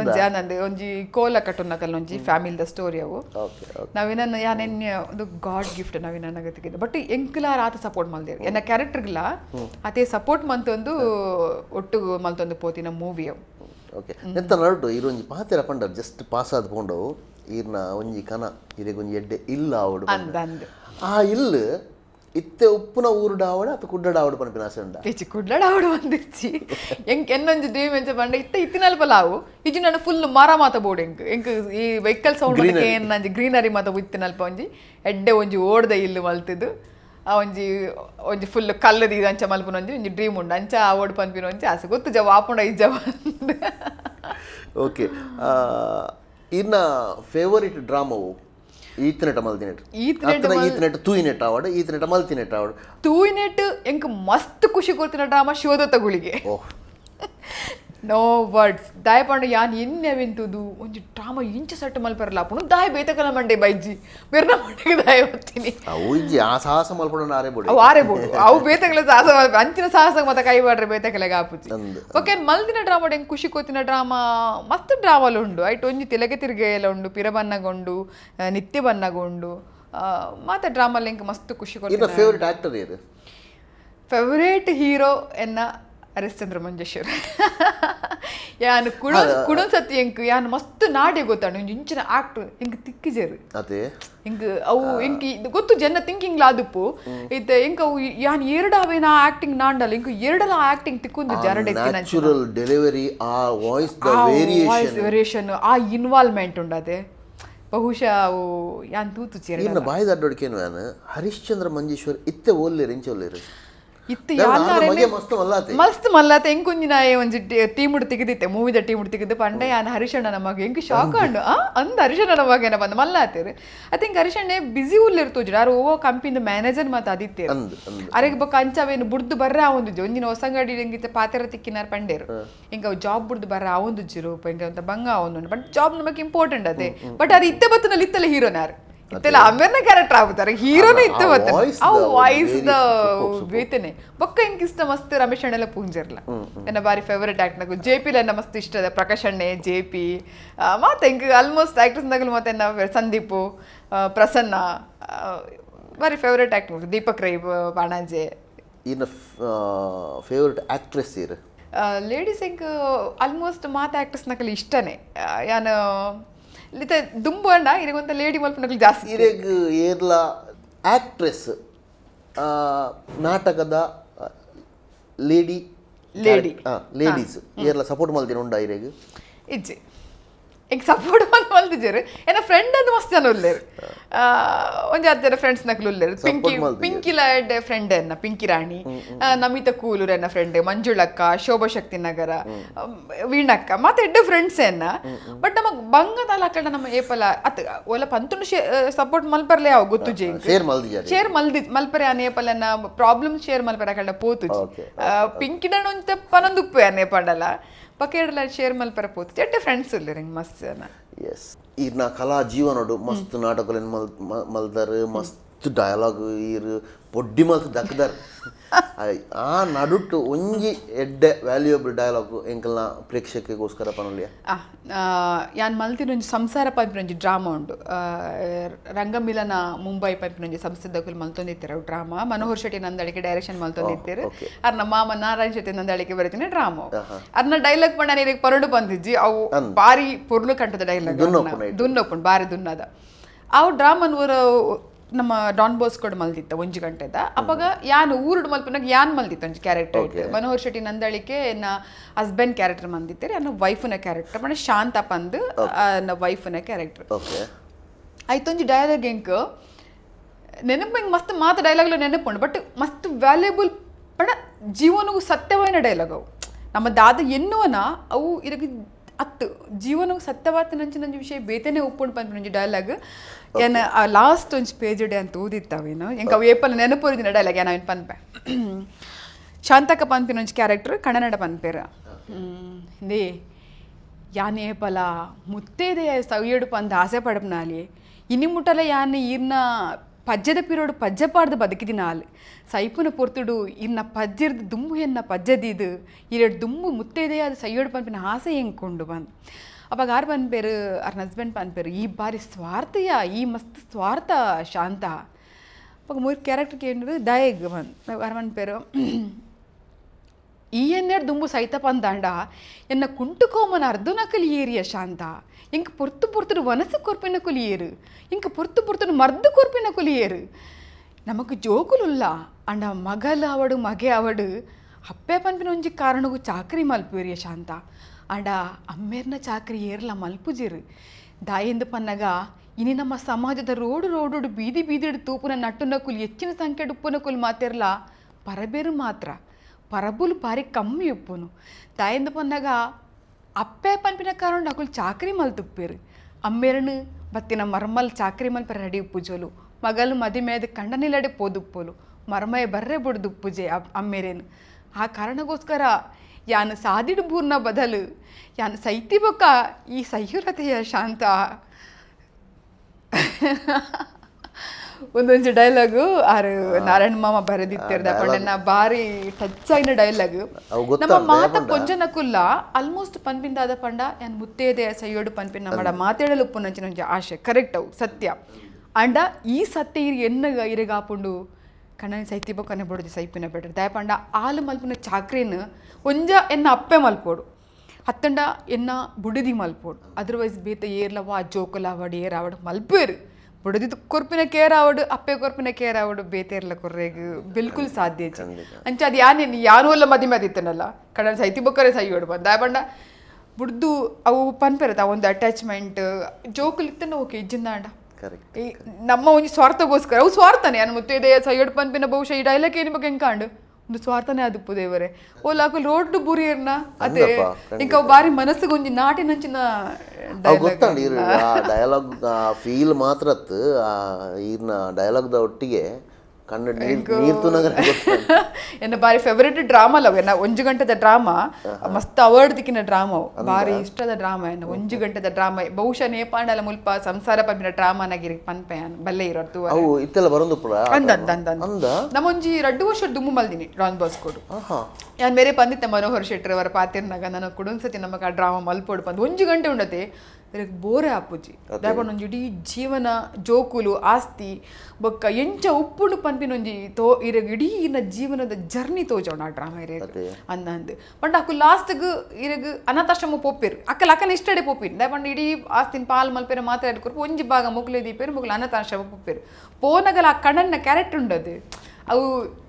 ಒಂಜಿ ಆನಂದ್ ಒಂಜಿ ಕೋಲ ಕಟ್ಟುನಕಲ್ ಒಂಜಿ ಫ್ಯಾಮಿಲಿ ದ ಸ್ಟೋರಿ ಅವು. ನಾವೇನ ಯಾನೆನ್ನೆ ಒಂದು ಗಾಡ್ ಗಿಫ್ಟ್ ನಾವೇನ ಗತಿಗೆ ಬಟ್ ಎಂಕ್ಲಾರ ಆತ ಸಪೋರ್ಟ್ ಮಲ್ದೇರು. ಎನ್ನ ಕ್ಯಾರೆಕ್ಟರ್ಗಳ ಆತೆ ಸಪೋರ್ಟ್ ಮಂತೊಂದು ಒಟ್ಟು ಮಲ್ತೊಂದು ಪೋತಿನ ಮೂವಿ ಅವು. ಓಕೆ ಎಂತ ನರಡು ಇರೊಂಜಿ ಪಾತೆರ ಪಂಡರ್ ಜಸ್ಟ್ ಪಾಸ್ ಆದ್ ಪೋಂಡವು. ಈರ್ನ ಒಂಜಿ ಕನ ಇರೆಗೊಂಜಿ ಎಡ್ಡೆ ಇಲ್ಲ ಆವಡು ಅಂದ್ ಆ ಇಲ್ಲ ಇತ್ತೆ ಉಪ್ಪುನ ಊರುಡ ಆವಡ ಅಥವಾ ಕುಡ್ಡಡ ಆವಡು ಪನ್ಪಿನ ಆಸೆ ಉಂಡ? ಇಚ್ಚಿ ಆವಡು ಬಂದಿಚ್ಚಿ ಎಂಕ್ ಎನ್ನೊಂಜಿ ಡ್ರೀಮ್ ಎಂಚ ಬಂಡ ಇತ್ತ ಇತ್ತಿನಲ್ಪ ಲಾವು. ಇಜಿ ನಾನು ಫುಲ್ ಮರ ಮಾತ ಬೋಡು ಎಂಕ್. ಎಂಕ್ ಈ ವೆಹಿಕಲ್ ಸೌಂಡ್ ಏನಂಜಿ ಗ್ರೀನರಿ ಮಾತ ಇತ್ತಿನಲ್ಪ ಒಂಜಿ. ಎಡ್ಡೆ ಒಂಜಿ ಓಡ್ದ ಇಲ್ಲು ಮಲ್ತಿದ್ದು. ಆ ಒಂಜಿ ಒಂಜಿ ಫುಲ್ ಕಲ್ಲದ ಇದು ಅಂಚ ಮಲ್ಪನ ಒಂಜಿ ಒಂಜಿ ಡ್ರೀಮ್ ಉಂಡು. ಅಂಚ ಆ ಓಡ್ ಪನ್ಪಿನ ಒಂಜಿ ಆಸೆ ಗೊತ್ತು ಜವ ಆಪುಂಡ ಇಜ್ಜ ಓಕೆ ಇನ್ನ ಫೇವರಿಟ್ ಡ್ರಾಮಾವು ಈತನೆಟ ಮಲ್ತಿನೆಟ್ ಈತನೆಟ ಈತನೆಟ ತೂಯಿನೆಟ ಅವಡ ಆವಡು ಈತನೆಟ ಮಲ್ತಿನೆಟ ಆವಡು ತೂಯಿನೆಟ್ ಎಂಕ್ ಮಸ್ತ್ ಖುಷಿ ಕೊಡ್ತಿನ ಡ್ರಾಮಾ ಶೋಧ ಗುಳಿಗೆ ಓಹ್. ನೋ ವರ್ಡ್ಸ್ ದಾಯ ಪಾಂಡ ಯಾನ್ ಎನ್ನೆವೆಂತುದು ಒಂಜಿ ಡ್ರಾಮಾ ಇಂಚ ಸಟ್ಟು ಮಲ್ಪರಲ್ಲ ಅಪ್ಪನು ದಾಯ ಬೇತಕಲ ಮಂಡೆ ಬೈಜಿ ಬೆರ್ನ ಮಂಡೆಗೆ ದಾಯ ಬರ್ತೀನಿ ಅವು ಇಜ್ಜಿ ಆ ಸಾಹಸ ಮಲ್ಪಡೋಣ ಆರೆ ಬೋಡು. ಅವು ಆರೆ ಬೋಡು. ಅವು ಬೇತಕಲ ಸಾಹಸ ಮಲ್ಪ. ಅಂಚಿನ ಸಾಹಸ ಮತ ಕೈ ಬಾಡ್ರೆ ಬೇತಕಲೆಗೆ ಆಪುಜಿ ಓಕೆ ಮಲ್ದಿನ ಡ್ರಾಮಾ ಹೆಂಗ್ ಖುಷಿ ಕೋತಿನ ಡ್ರಾಮಾ? ಮಸ್ತ್ ಡ್ರಾಮಾಲು ಉಂಡು. ಐಟ್ ಒಂಜಿ ತಿಲಗೆ ತಿರುಗೆ ಎಲ್ಲ ಉಂಡು. ಪಿರ ಬನ್ನಗೊಂಡು ಆ, ನಿತ್ಯ ಬನ್ನಗೊಂಡು ಮಾತ ಡ್ರಾಮಲ್ಲಿ ಹೆಂಗ್ ಮಸ್ತ್ ಖುಷಿ ಕೊಡ್ತೀನಿ ಇನ್ನ ಫೇವರಿಟ್ ಆಕ್ಟರ್ ಏದು ಫೇವರಿಟ್ ಹೀರೋ ಎನ್ನ ಹರಿಶ್ಚಂದ್ರ ಮಂಜೇಶ್ವರ. ಯಾನು ಕುಡ ಕುಡ ಸತಿ ಎಂಕ್ ಯಾನು ಮಸ್ತ್ ನಾಡೆ ಗೊತ್ತಾಂಡು ಇಂಚಿನ ಆಕ್ಟ್ ಎಂಕ್ ತಿಕ್ಕಿಜೇರು. ಅದೇ. ಇಂಕ್ ಅವು ಎಂಕ್ ಗೊತ್ತು ಜನ ಥಿಂಕಿಂಗ್ ಲಾದುಪ್ಪು ಇತ್ತೆ ಎಂಕ್ ಅವು ಯಾನ್ ಎರಡಾವೇನ ಆಕ್ಟಿಂಗ್ ನಾಂಡಲ್ಲ. ಇಂಕ್ ಎರಡಲ ಆಕ್ಟಿಂಗ್ ತಿಕ್ಕೊಂದು ಜರಡೆ ನ್ಯಾಚುರಲ್ ಡೆಲಿವರಿ ಆ ವಾಯ್ಸ್ ವಾಯ್ಸ್ ವೇರಿಯೇಷನ್ ಆ ಇನ್ವಾಲ್ವ್ಮೆಂಟ್ ಉಂಡದೆ. ಬಹುಶಃ ಅವು ಯಾನ್ ತೂತು ಚೇರ ಬಾಯ್ದ ಅಡ್ಡೋಡ್ಕೇನು ಯಾನ್? ಹರಿಶ್ಚಂದ್ರ ಮಂಜೇಶ್ವರ್ ಇತ್ತೆ ಓಲ್ಲೇರು ಇಂಚ ಓಲ್ಲೇರು? ಮಸ್ತ್ ಮಲ್ಲತ. ಎಂಕುಂಜಿನ ಒಂಜಿ ಟೀಮ್ ಉಡ್ ತೆಗೆದಿತ್ತೆ ಮೂವಿದ ಟೀಮ್ ಉಡ್ ತೆಗೆದು ಪಂಡೆ ಯಾನ್ ಹರಿಶಣ್ಣನ ಮಗ. ಎಂಕ್ ಶಾಕ್ ಅಂಡು ಆ? ಅಂದ ಹರಿಶಣ್ಣನ ಮಗನ ಬಂದ ಮಲ್ಲ ಐ ಥಿಂಕ್ ಹರಿಶಣ್ಣೆ ಬಿಸಿ ಉಲ್ಲಿರ್ತುಜು ಆರು ಓ ಕಂಪಿನ ಮ್ಯಾನೇಜರ್ ಮತ್ತೆ ಅದಿತ್ತೇರು ಅರೆಗ ಬೊಕ್ಕ ಅಂಚವೇನು ಬುಡ್ದು ಬರ್ರ ಆವೊಂದು ಒಂಜಿನ ಹೊಸಂಗಡಿ ಎಂಗಿತ ಪಾತೆರ ತಿಕ್ಕಿನಾರ್ ಪಂಡೇರು. ಹಿಂಗ ಜಾಬ್ ಬುಡ್ದು ಬರ್ರ ಆವೊಂದು ಜಿರು ಇಂಕ ಅಂತ ಬಂಗ ಆವೊಂದು ಬಟ್ ಜಾಬ್ ನಮಗೆ ಇಂಪಾರ್ಟೆಂಟ್ ಅದೇ. ಬಟ್ ಅದು ಇತ್ತೆ ಬತ್ತನಲ್ಲಿ ಇತ್ತಲ್ಲ ಹೀರೋನಾರು. ಇತ್ತೆಲ್ಲ ಅಮೀರ್ನ ಕ್ಯಾರೆಕ್ಟರ್ ಆಗ್ತಾರೆ ಹೀರೋನೇ ಇತ್ತು ಮತ್ತೆ. ಅವು ದ ಬೇತನೆ ಬೊಕ್ಕ ಎಂಕ್ ಇಷ್ಟ ಮಸ್ತ್ ರಮೇಶ್ ಅಣ್ಣೆಲ್ಲ ಪೂಂಜರ್ಲ. ಎನ್ನ ಬಾರಿ ಫೇವರೇಟ್ ಆಕ್ಟ್ ನಗು. ಜೆ ಪಿ ಎನ್ನ ಮಸ್ತ್ ಇಷ್ಟ ಅದ. ಪ್ರಕಾಶ್ ಅಣ್ಣೆ ಜೆ ಪಿ ಮತ್ತೆ ಇಂಕ ಆಲ್ಮೋಸ್ಟ್ ಆಕ್ಟರ್ಸ್ ನಗಲು ಮತ್ತೆ ಸಂದೀಪು ಪ್ರಸನ್ನ ಬಾರಿ ಫೇವರೇಟ್ ಆಕ್ಟರ್ ದೀಪಕ್ ರೈ ಬಾಣಾಜೆ. ಇನ್ನ ಫೇವರಿಟ್ ಆಕ್ಟ್ರೆಸ್ ಇರು ಲೇಡೀಸ್ ಹೆಂಗ್ ಆಲ್ಮೋಸ್ಟ್ ಮಾತು ಆಕ್ಟ್ರೆಸ್ ನಕಲಿ ಇಷ್ಟನೇ. ಯಾನು ಲಿತೆ ದುಂಬು ಅಣ್ಣ ಇರಿಗೊಂತ ಲೇಡಿ ಮಲ್ಪನಕ್ಲು ಜಾಸ್ತಿ. ಇರೆಗ್ ಏರ್ಲ ಆಕ್ಟ್ರೆಸ್ ನಾಟಕದ ಲೇಡಿ Lady. ಲೇಡೀಸ್ ಏರ್ಲ ಸಪೋರ್ಟ್ ಮಲ್ತಿನ ಉಂಡ ಇರೆಗ್. ಇಜ್ಜಿ. ಈಗ ಸಪೋರ್ಟ್ ಮಾಡಿ ಮಲ್ತಿದ್ದೇರು ಏನ ಫ್ರೆಂಡ್ ಅದು ಮಸ್ತ್ ಜನ ಉಲ್ಲೇರು ಒಂಜಿ ಹತ್ತು ಜನ ಫ್ರೆಂಡ್ಸ್ ನಕ್ಲು ಉಲ್ಲೇರು ಪಿಂಕಿ. ಪಿಂಕಿ ಲಾಯ್ಡ್ ಫ್ರೆಂಡ್ ಎನ್ನ ಪಿಂಕಿ ರಾಣಿ ನಮಿತಾ ಕೂಲೂರ್ ಎನ್ನ ಫ್ರೆಂಡ್ ಮಂಜುಳಕ್ಕ ಶೋಭಾ ಶಕ್ತಿ ನಗರ ವೀಣಕ್ಕ ಮತ್ತೆ ಎಡ್ಡೆ ಫ್ರೆಂಡ್ಸ್ ಎನ್ನ ಬಟ್ ನಮಗ್ ಬಂಗದ ಅಕಲ್ಡ ನಮ್ಮ ಏಪಲ ಅತ್ ಒಲ ಪಂತುಂಡು ಸಪೋರ್ಟ್ ಮಲ್ಪರ್ಲೆ ಅವು ಗೊತ್ತು ಜೇ ಶೇರ್ ಮಲ್ದಿಜಾರಿ ಮಲ್ದಿ ಮಲ್ಪರೆ ಆ ನೇಪಲನ ಪ್ರಾಬ್ಲಮ್ ಶೇರ್ ಮಲ್ಪರೆ ಅಕಲ್ಡ ಪೋತು ಪಿಂಕಿಡನ ಪಿಂಕಿಡಣ ಒಂತ ಪನಂದುಪ್ಪು ಆ ನೇಪಾಡಲ ಪಕೇಡಲ ಶೇರ್ ಮಲ್ಪರೆ ಪೋತು. ಚೆಟ್ಟೆ ಫ್ರೆಂಡ್ಸ್ ಇಲ್ಲ ರಿಂಗ್ ಮಸ್ತ್ ಜನ. ಎಸ್ ನಾ ಕಲಾ ಜೀವನಡು ಮಸ್ತ್ ನಾಟಕಲೆನ್ ಮಲ್ ಮಲ್ದರ್, ಮಸ್ತ್ ಡಯಲಾಗ್ ಇರು ಪೊಡ್ಡಿ ಮಲ್ತ್ ದಕ್ಕದಾರ ಆ ನಡುಟ್ಟು ಒಂಜಿ ಎಡ್ಡೆ ವ್ಯಾಲ್ಯೂಯಬಲ್ ಡಯಲಾಗ್ ಎಂಕಲ್ನ ಪ್ರೇಕ್ಷಕಗೋಸ್ಕರ ಪನೊಲಿಯ? ಆ, ಯಾನ್ ಮಲ್ತಿನ ಒಂಜಿ ಸಂಸಾರ ಪಂಪಿನೊಂಜಿ ಡ್ರಾಮಾ ಉಂಡು ರಂಗಮಿಲನ ಮುಂಬೈ ಪಂಪಿನೊಂಜಿ ಸಂಸ್ಥೆದಕುಲು ಮಲ್ತೊಂದಿತ್ತಾರೆ ಡ್ರಾಮಾ ಮನೋಹರ್ ಶೆಟ್ಟಿ ನಂದಳಿಕೆ ಡೈರೆಕ್ಷನ್ ಮಲ್ತೊಂದಿತ್ತೀರು. Okay. ಅರ್ನ ಮಾಮ ನಾರಾಯಣ್ ಶೆಟ್ಟಿ ನಂದಳಿಕೆ ಬರೀತೀನಿ ಡ್ರಾಮಾ ಅರ್ನ ಡೈಲಾಗ್ ಪಂಡ ನೀರಿಗೆ ಪರಡು ಬಂದಿಜ್ಜಿ. ಅವು ಬಾರಿ ಪೊರ್ಲು ಕಂಟದ ಡೈಲಾಗ್ ದುನ್ನೊಪ್ಪುಂಡು ಬಾರಿ ದುನ್ನದ. ಅವು ಡ್ರಾಮನ್ ಊರ ನಮ್ಮ ಡಾನ್ ಬೋಸ್ ಕೂಡ ಮಲ್ದಿತ್ತ ಒಂಜಿ ಗಂಟೆದ. ಅವಾಗ ಯಾನ್ ಊರುಡು ಮಲ್ಪನಾಗ ಯಾನ್ ಮಲ್ದಿತ್ತ ಒಂಜಿ ಕ್ಯಾರೆಕ್ಟರ್ ಇಟ್ಟು ಮನೋಹರ್ ಶೆಟ್ಟಿ ನಂದಳಿಕೆ ನ ಹಸ್ಬೆಂಡ್ ಕ್ಯಾರೆಕ್ಟರ್ ಮಂದಿತ್ತೇರಿ ಅನ್ನ ವೈಫ್ನ ಕ್ಯಾರೆಕ್ಟರ್ ಮನೆ ಶಾಂತ ಪಂದ್ ವೈಫ್ ವೈಫ್ನ ಕ್ಯಾರೆಕ್ಟರ್ ಆಯ್ತೊಂಜಿ ಡೈಲಾಗ್ ಎಂಕ್. ನೆನಪು ಹಿಂಗೆ ಮಸ್ತ್ ಮಾತು ಡೈಲಾಗ್ಲು ನೆನಪುಂಡು ಬಟ್ ಮಸ್ತ್ ವ್ಯಾಲ್ಯೂಬಲ್ ಪಡ ಜೀವನಗೂ ಸತ್ಯವಾದ ಡೈಲಾಗ್ ಅವು. ನಮ್ಮ ದಾದ ಎನ್ನುವನ ಅವು ಇದಕ್ಕೆ ಅತ್ತು. ಜೀವನ ಸತ್ಯವಾತ ನಂಚಿ ನಂಜಿ ವಿಷಯ ಬೇತನೇ ಉಪ್ಪುಂಡು ಪಂದ್ ಡೈಲಾಗ್ ಏನ ಆ ಲಾಸ್ಟ್ ಒಂಜಿ ಪೇಜ್ ಡೇ ಅಂತ ಓದಿತ್ತಾವೇನು ಎಂಕ ಅವು ಏಪಲ್ ನೆನಪುರಿದಿನ ಡೈಲಾಗ್ ಏನ ಏನು ಪನ್ಪೆ. ಶಾಂತಕ ಪನ್ಪಿನ ಒಂಜಿ ಕ್ಯಾರೆಕ್ಟರ್ ಕನ್ನಡ ಪನ್ಪೇರ. ಹಿಂದಿ. ಯಾನ್ ಏಪಲ ಮುತ್ತೇದೆ ಸವಿಯಡು ಪಂದ್ ಆಸೆ ಪಡಪ್ನಾಲಿ ಇನಿ ಮುಟ್ಟಲ ಯಾನ್ ಇರ್ನ ಪಜ್ಜದ ಪಿರೋಡು ಪಜ್ಜ ಪಾಡ್ದು ಅಲ್ಲಿ ಸೈಪುನ ಪೊರ್ತುಡು ಇನ್ನ ಪಜ್ಜಿರ್ದು ದುಂಬು ಎನ್ನ ಪಜ್ಜದಿದು ಇರೆಡು ದುಂಬು ಮುತ್ತೇದೆ ಅದು ಸೈಯಡು ಪನ್ಪಿನ ಆಸೆ ಹೆಂಗ್ಕೊಂಡು ಬಂದು. ಅವಾಗ ಆರು ಪನ್ಪೇರು ಅವ್ರ ಹಸ್ಬೆಂಡ್ ಪನ್ಪೇರು ಈ ಬಾರಿ ಸ್ವಾರ್ಥಯ ಈ ಮಸ್ತ್ ಸ್ವಾರ್ಥ ಶಾಂತ ಅವಾಗ ಮೂರು ಕ್ಯಾರೆಕ್ಟರ್ ಕೇಳಿದ್ರು ದಯಗ್ ಬಂದು ಅವ್ರ ಪನ್ಪೇರು ಈ ಎನ್ನೆಡ್ ದುಂಬು ಸೈತ ಪಂದಾಂಡ ಎನ್ನ ಕುಂಟುಕೋಮನ ಅರ್ಧನ ಕಲಿಯೇರಿಯ ಶಾಂತ ಇಂಕ ಪೊರ್ತು ಪೊರ್ತುಡು ವನಸು ಕೊರ್ಪಿನ ಕುಲಿಯೇರು ಇಂಕ ಪೊರ್ತು ಪೊರ್ತುಡು ಮರ್ದು ಕೊರ್ಪಿನ ಕುಲಿಯೇರು ನಮಕ್ ಜೋಕುಲುಲ್ಲ ಅಂಡ ಮಗಲ ಅವಡು ಮಗೆ ಅವಡು ಅಪ್ಪೆ ಪನ್ಪಿನ ಒಂಜಿ ಕಾರಣಗೂ ಚಾಕ್ರಿ ಮಲ್ಪೇರಿಯ ಶಾಂತ ಅಂಡ, ಅಮ್ಮೇರ್ನ ಚಾಕ್ರಿ ಏರ್ಲ ಮಲ್ಪುಜಿರು. ದಾಯೆಂದು ಪನ್ನಗ, ಇನಿ ನಮ್ಮ ಸಮಾಜದ ರೋಡು ರೋಡು ಬೀದಿ ಬೀದಿಡು ತೂಪುನ ನಟ್ಟುನ ಕುಲ್ ಹೆಚ್ಚಿನ ಸಂಖ್ಯೆ ಉಪ್ಪುನ ಕುಲ್ ಮಾತಿರ್ಲ ಪರಬೇರು ಮಾತ್ರ. ಪರಬುಲು ಬಾರಿ ಕಮ್ಮಿ ಉಪ್ಪುನು. ದಾಯೆಂದು ಪನ್ನಗ, ಅಪ್ಪೆ ಪನ್ಪಿನ ಕಾರಣ ನಕುಲ್ ಚಾಕ್ರಿ ಮಲ್ತುಪ್ಪೇರು. ಅಮ್ಮೇರನು ಬತ್ತಿನ ಮರ್ಮಲ್ ಚಾಕ್ರಿ ಮಲ್ಪರ ರೆಡಿ ಉಪ್ಪುಜೋಲು. ಮಗಲು ಮದಿಮೇದ ಕಂಡನಿಲಡೆ ಪೋದುಪ್ಪೋಲು. ಮರ್ಮಯ ಬರ್ರೆ ಬುಡ್ದು ಉಪ್ಪುಜೆ ಅಮ್ಮೇರೇನು. ಆ ಕಾರಣಗೋಸ್ಕರ ಯಾನು ಸಾದಿಡು ಬೂರ್ನ ಬದಲು ಯಾನು ಸೈತಿ ಬೊಕ್ಕ ಈ ಸಹ್ಯುರತೆಯ ಶಾಂತ. ಒಂದೊಂದು ಡೈಲಾಗು ಆರು ನಾರಾಯಣ ಮಾಮ ಬರೆದಿತ್ತಿರ್ದ ಪಂಡನ ಬಾರಿ ಟಚ್ ಆಗಿನ ಡೈಲಾಗ್. ನಮ್ಮ ಮಾತ? ಪೊಂಜನಕುಲ್ಲ ಆಲ್ಮೋಸ್ಟ್ ಪನ್ಪಿಂದಾದ ಪಂಡ ಯಾನ್ ಮುತ್ತೇದೆ ಸೈಯೋಡು ಪನ್ಪಿನ ಮಾಡ ಮಾತಾಡಲು ಉಪ್ಪು ನಂಚಿನ ಆಶೆ. ಕರೆಕ್ಟ್ ಅವು ಸತ್ಯ. ಅಂಡ ಈ ಸತ್ಯ ಇರಿ ಎನ್ನಗ ಇರಿಗಾಪುಂಡು ಕಣ್ಣನ ಸೈತಿ ಬೊಕ್ಕನೆ ಬೊಡದು ಸೈಪಿನ ಬೆಡ್ರೆ. ದಯಪಂಡ ಆಲು ಮಲ್ಪಿನ ಚಾಕ್ರಿನ ಒಂಜ ಎನ್ನ ಅಪ್ಪೆ ಮಲ್ಪೋಡು. ಹತ್ತಂಡ ಎನ್ನ ಬುಡಿದಿ ಮಲ್ಪೋಡು. ಅದರ್ವೈಸ್ ಬೇತ ಏರ್ಲವ ಜೋಕುಲ ಆವಡು ಏರ್ ಅವಡು ಮಲ್ಪೇರು ಬುಡದಿದ್ದು ಕೊರ್ಪಿನ ಕೇರ್ ಆವಡು ಅಪ್ಪೆ ಕೊರ್ಪಿನ ಕೇರ್ ಆವಡು ಬೇತೇರ್ಲ ಕೊರ್ರೆಗ್ ಬಿಲ್ಕುಲ್ ಸಾಧ್ಯ. ಅಂಚ ಅದು ಯಾನೇನು ಯಾರು ಅಲ್ಲ ಮದಿ ಮದಿತ್ತನಲ್ಲ ಕಣ ಸೈತಿ ಬೊಕ್ಕರೆ ಸೈ ಹೊಡು ಬಂದ ಬಂಡ ಬುಡ್ದು ಅವು ಪನ್ಪೆರತ ಒಂದು ಅಟ್ಯಾಚ್ಮೆಂಟ್ ಜೋಕುಲ್ ಇತ್ತನ ಓಕೆ ಇಜ್ಜಿಂದಾಂಡ ಕರೆಕ್ಟ್ ನಮ್ಮ ಒಂಜಿ ಸ್ವಾರ್ಥಗೋಸ್ಕರ ಅವು ಸ್ವಾರ್ಥನೇ. ಅನ್ ಮುತ್ತೆ ಇದೆ ಸೈಡ್ ಪನ್ಪಿನ ಬಹುಶಃ ಈ ಡೈಲಾಗ್ ಏನು ಬಗ್ಗೆ ಹೆಂಕಾಂಡು ಒಂದು ಸ್ವಾರ್ಥನೇ ಅದು ದೇವರೇ. ಓ ಲಾಕು ರೋಡ್ ಬುರಿಯರ್ನ ಅದೇ ಈಗ ಇಂಕ ಬಾರಿ ಮನಸ್ಸಿಗೆ ಒಂಜಿ ನಾಟಿ ನಂಚಿನ ಡೈಲಾಗ್ ಗೊತ್ತಾಂಡ್ ಇರು ಆ ಫೀಲ್ ಮಾತ್ರ ಈರ್ನ ಡೈಲಾಗ್ದ ಒಟ್ಟಿಗೆ ಕಣ್ಣು ನೀರ್ ನೀರ್ ಎನ್ನ ಬಾರಿ ಫೇವರೇಟ್ ಡ್ರಾಮಾ ಅಲ್ಲ ಎನ್ನ ಒಂಜು ಗಂಟೆದ ಡ್ರಾಮಾ ಮಸ್ತ್ ಅವಾರ್ಡ್ ದಿಕ್ಕಿನ ಡ್ರಾಮಾ ಬಾರಿ ಇಷ್ಟದ ಡ್ರಾಮಾ ಎನ್ನ ಒಂಜು ಗಂಟೆದ ಡ್ರಾಮಾ ಬಹುಶಃ ನೇಪಾಂಡಲ ಮುಲ್ಪ ಸಂಸಾರ ಪಂಪಿನ ಡ್ರಾಮಾನಾಗಿರಿ ಪನ್ಪೆ ಅನ್ ಬಲ್ಲೆ ಇರೋದು ಅವು ಇತ್ತೆಲ್ಲ ಬರೋದು ಪುರ ಅಂದ ಅಂದ ಅಂದ ಅಂದ. ಅಂದ? ರಡ್ಡು ವರ್ಷ ದುಮ್ಮು ಮಲ್ದಿನಿ ರಾನ್ ಬಾಸ್ ಕೊಡು ಯಾನ್ ಬೇರೆ ಪಂದಿತ್ತೆ ಮನೋಹರ್ ಶೆಟ್ಟಿ ಅವರ ಪಾತಿರ್ನಾಗ ನಾನು ಕುಡೊಂದ್ಸತಿ ನಮಗ ಆ ಡ್ರಾಮಾ ಮಲ್ಪೋಡು ಪಂದ್. ಒಂಜು ಗಂಟೆ ಉಂಡತೆ ಇರಗ್ ಬೋರೆ ಅಪ್ಪುಜಿ ದಾಯಪಂಡ ಒಂಜಿ ಇಡೀ ಜೀವನ ಜೋಕುಲು ಆಸ್ತಿ ಬೊಕ್ಕ ಎಂಚ ಉಪ್ಪುಂಡು ಪನ್ಪಿನ ಒಂಜಿ ತೋ ಇರಗ್ ಇಡೀ ಇನ್ನ ಜೀವನದ ಜರ್ನಿ ತೋಜೋಣ ಆ ಡ್ರಾಮಾ ಇರಗ್. ಅದೇ. ಅಂದ ಪಂಡ ಅಕ್ಕು ಲಾಸ್ಟ್ಗ್ ಇರಗ್ ಅನಾಥಾಶ್ರಮ ಪೋಪಿರ್. ಅಕ್ಕಲ ಅಕ್ಕನ ಇಷ್ಟಡೆ ಪೋಪಿರ್. ದಾಯಪಂಡ ಇಡೀ ಆಸ್ತಿನ ಪಾಲ್ ಮಲ್ಪೇರ ಮಾತಾಡ್ಕೊರ್ ಒಂಜಿ ಭಾಗ ಮುಗ್ಲೆ ದೀಪೇರು ಮುಗ್ಲ ಅನಾಥಾಶ್ರಮ ಪೋಪಿರ್. ಪೋನಗಲ ಆ ಕಣ್ಣನ್ನ ಕ್ಯಾರೆಕ್ಟರ್ ಉಂಡದು. ಅವು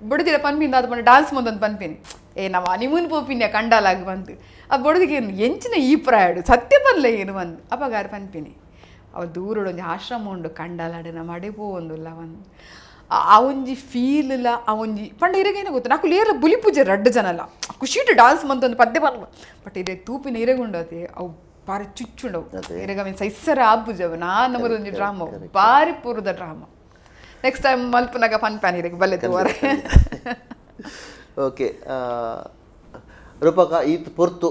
ಬುಡದಿರ ಪನ್ಪಿಂದ ಅದು ಡಾನ್ಸ್ ಮುಂದೊಂದು ಪನ್ಪಿನ್. ಏ ನಮ್ಮ ನಿಮ್ಮನ್ ಪೋಪಿನ್ಯ ಕಂಡಲಾಗಿ ಬಂದು. ಆ ಬುಡದಿಗೆ ಎಂಚಿನ ಈ ಪ್ರಾಯಡು ಸತ್ಯ ಬರಲೇ ಏನು ಒಂದು ಅಪಗಾರ ಪನ್ಪಿನಿ. ಅವ ದೂರಡು ಒಂಜಿ ಆಶ್ರಮ ಉಂಡು ಕಂಡಲಾಡಿನ ನಮ್ಮ ಅಡೆ ಪೋವೊಂದುಲ್ಲ ಒಂದು ಆ ಒಂಜಿ ಫೀಲ್ ಇಲ್ಲ ಆ ಒಂಜಿ ಪಂಡ ಇರಗೇನೋ ಗೊತ್ತು. ನಾಕು ಲೇರ ಬುಲಿ ಪೂಜೆ ರಡ್ಡು ಜನಲ್ಲ ಖುಷಿಟ್ಟು ಡಾನ್ಸ್ ಮಂತೊಂದು ಪದ್ಯ ಬಲ್ಲ ಬಟ್ ಇದೇ ತೂಪಿನ ಇರಗುಂಡತಿ ಅವು ಬಾರಿ ಚುಚ್ಚುಂಡವು. ಇರಗ ಮೀನ್ ಸೈಸರ ಆಪುಜವು ನಾ ನಮ್ಮದೊಂದು ಡ್ರಾಮಾ ಬಾರಿ ಪೂರ್ವದ ಡ್ರಾಮಾ. ನೆಕ್ಸ್ಟ್ ಟೈಮ್ ಮಲ್ಪನಾಗ ಫನ್ ಪ್ಯಾನ್ ಇರಗೆ ಬಲ್ಲೆ ಓಕೆ ರೂಪಕ ಈ ಪೊರ್ತು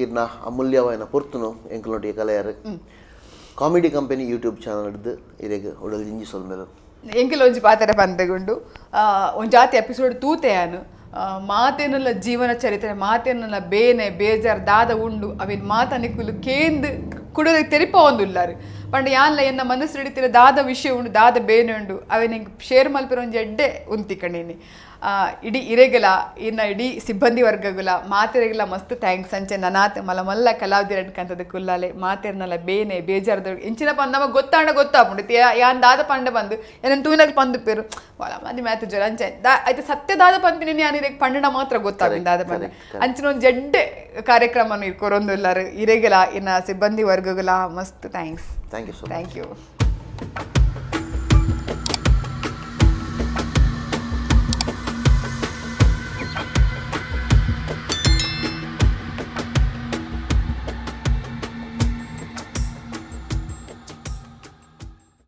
ಈರ್ನ ಅಮೂಲ್ಯವಾಯಿನ ಪೊರ್ತುನು ಎಂಕುಲೊಟ್ಟಿಗೆ ಕಲೆಯರು. ಕಾಮಿಡಿ ಕಂಪನಿ ಯೂಟ್ಯೂಬ್ ಚಾನಲ್ ಹಿಡ್ದು ಇರೆಗ್ ಒಡಲ್ ಇಂಜಿ ಸೊಲ್ಮೇಲು ಎಂಕಿಲ ಒಂಜಿ ಪಾತೆರೆ ಪಂತೆಗುಂಡು ಒಂಜಿ ಜಾತಿ ಎಪಿಸೋಡ್ ತೂತೆಯಾನು. ಮಾತೇನಲ್ಲ ಜೀವನ ಚರಿತ್ರೆ ಮಾತೇನಲ್ಲ ಬೇನೆ ಬೇಜಾರ್ ದಾದ ಉಂಡು ಅವಿನ್ ಮಾತನಿಕ್ಕುಲು ಕೇಂದ್ ಕುಡದ ತೆರಿಪ ಒಂದುಲ್ಲಾರು. ಪಂಡ ಯಾನ್ಲ ಎನ್ನ ಮನಸ್ಸು ಹಿಡಿತಿರ ದಾದ ವಿಷಯ ಉಂಡು ದಾದ ಬೇನೆ ಉಂಡು ಅವೆ ಶೇರ್ ಮಲ್ಪಿರೋ ಒಂಜಿ ಎಡ್ಡೆ ಉಂತಿಕಣೇನಿ. ಇಡೀ ಇರೆಗಲ ಇನ್ನ ಇಡೀ ಸಿಬ್ಬಂದಿ ವರ್ಗಗುಲ ಮಾತೆರೆಗಲ ಮಸ್ತ್ ಥ್ಯಾಂಕ್ಸ್ ಅಂಚೆ ನನಾತ್ ಮಲ ಮಲ್ಲ ಕಲಾವಿದರ ಕಂತದ ಕುಲ್ಲಾಲೆ ಮಾತೆರ್ನಲ ಬೇನೆ ಬೇಜಾರದ ಇಂಚಿನ ಪಂದ ನಮಗ್ ಗೊತ್ತಾಂಡ ಗೊತ್ತಾಪುಂಡು ಯಾನ್ ದಾದ ಪಂಡ ಬಂದು ಏನನ್ ತೂನಲ್ ಪಂದು ಪೇರು ಒಳ ಮಂದಿ ಮ್ಯಾತ್ ಜೊರ ಅಂಚೆ ಐತೆ ಸತ್ಯ ದಾದ ಪಂದಿನ ಯಾನ್ ಇರೆಗ್ ಪಂಡನ ಮಾತ್ರ ಗೊತ್ತಾಗ ದಾದ ಪಂದೆ ಅಂಚಿನ ಒಂದು ಜಡ್ಡೆ ಕಾರ್ಯಕ್ರಮ ಇರ್ಕೊರೊಂದು ಎಲ್ಲಾರು ಇರೆಗಲ ಇನ್ನ ಸಿಬ್ಬಂದಿ ವರ್ಗಗುಲ ಮಸ್ತ್ thanks thank you thank you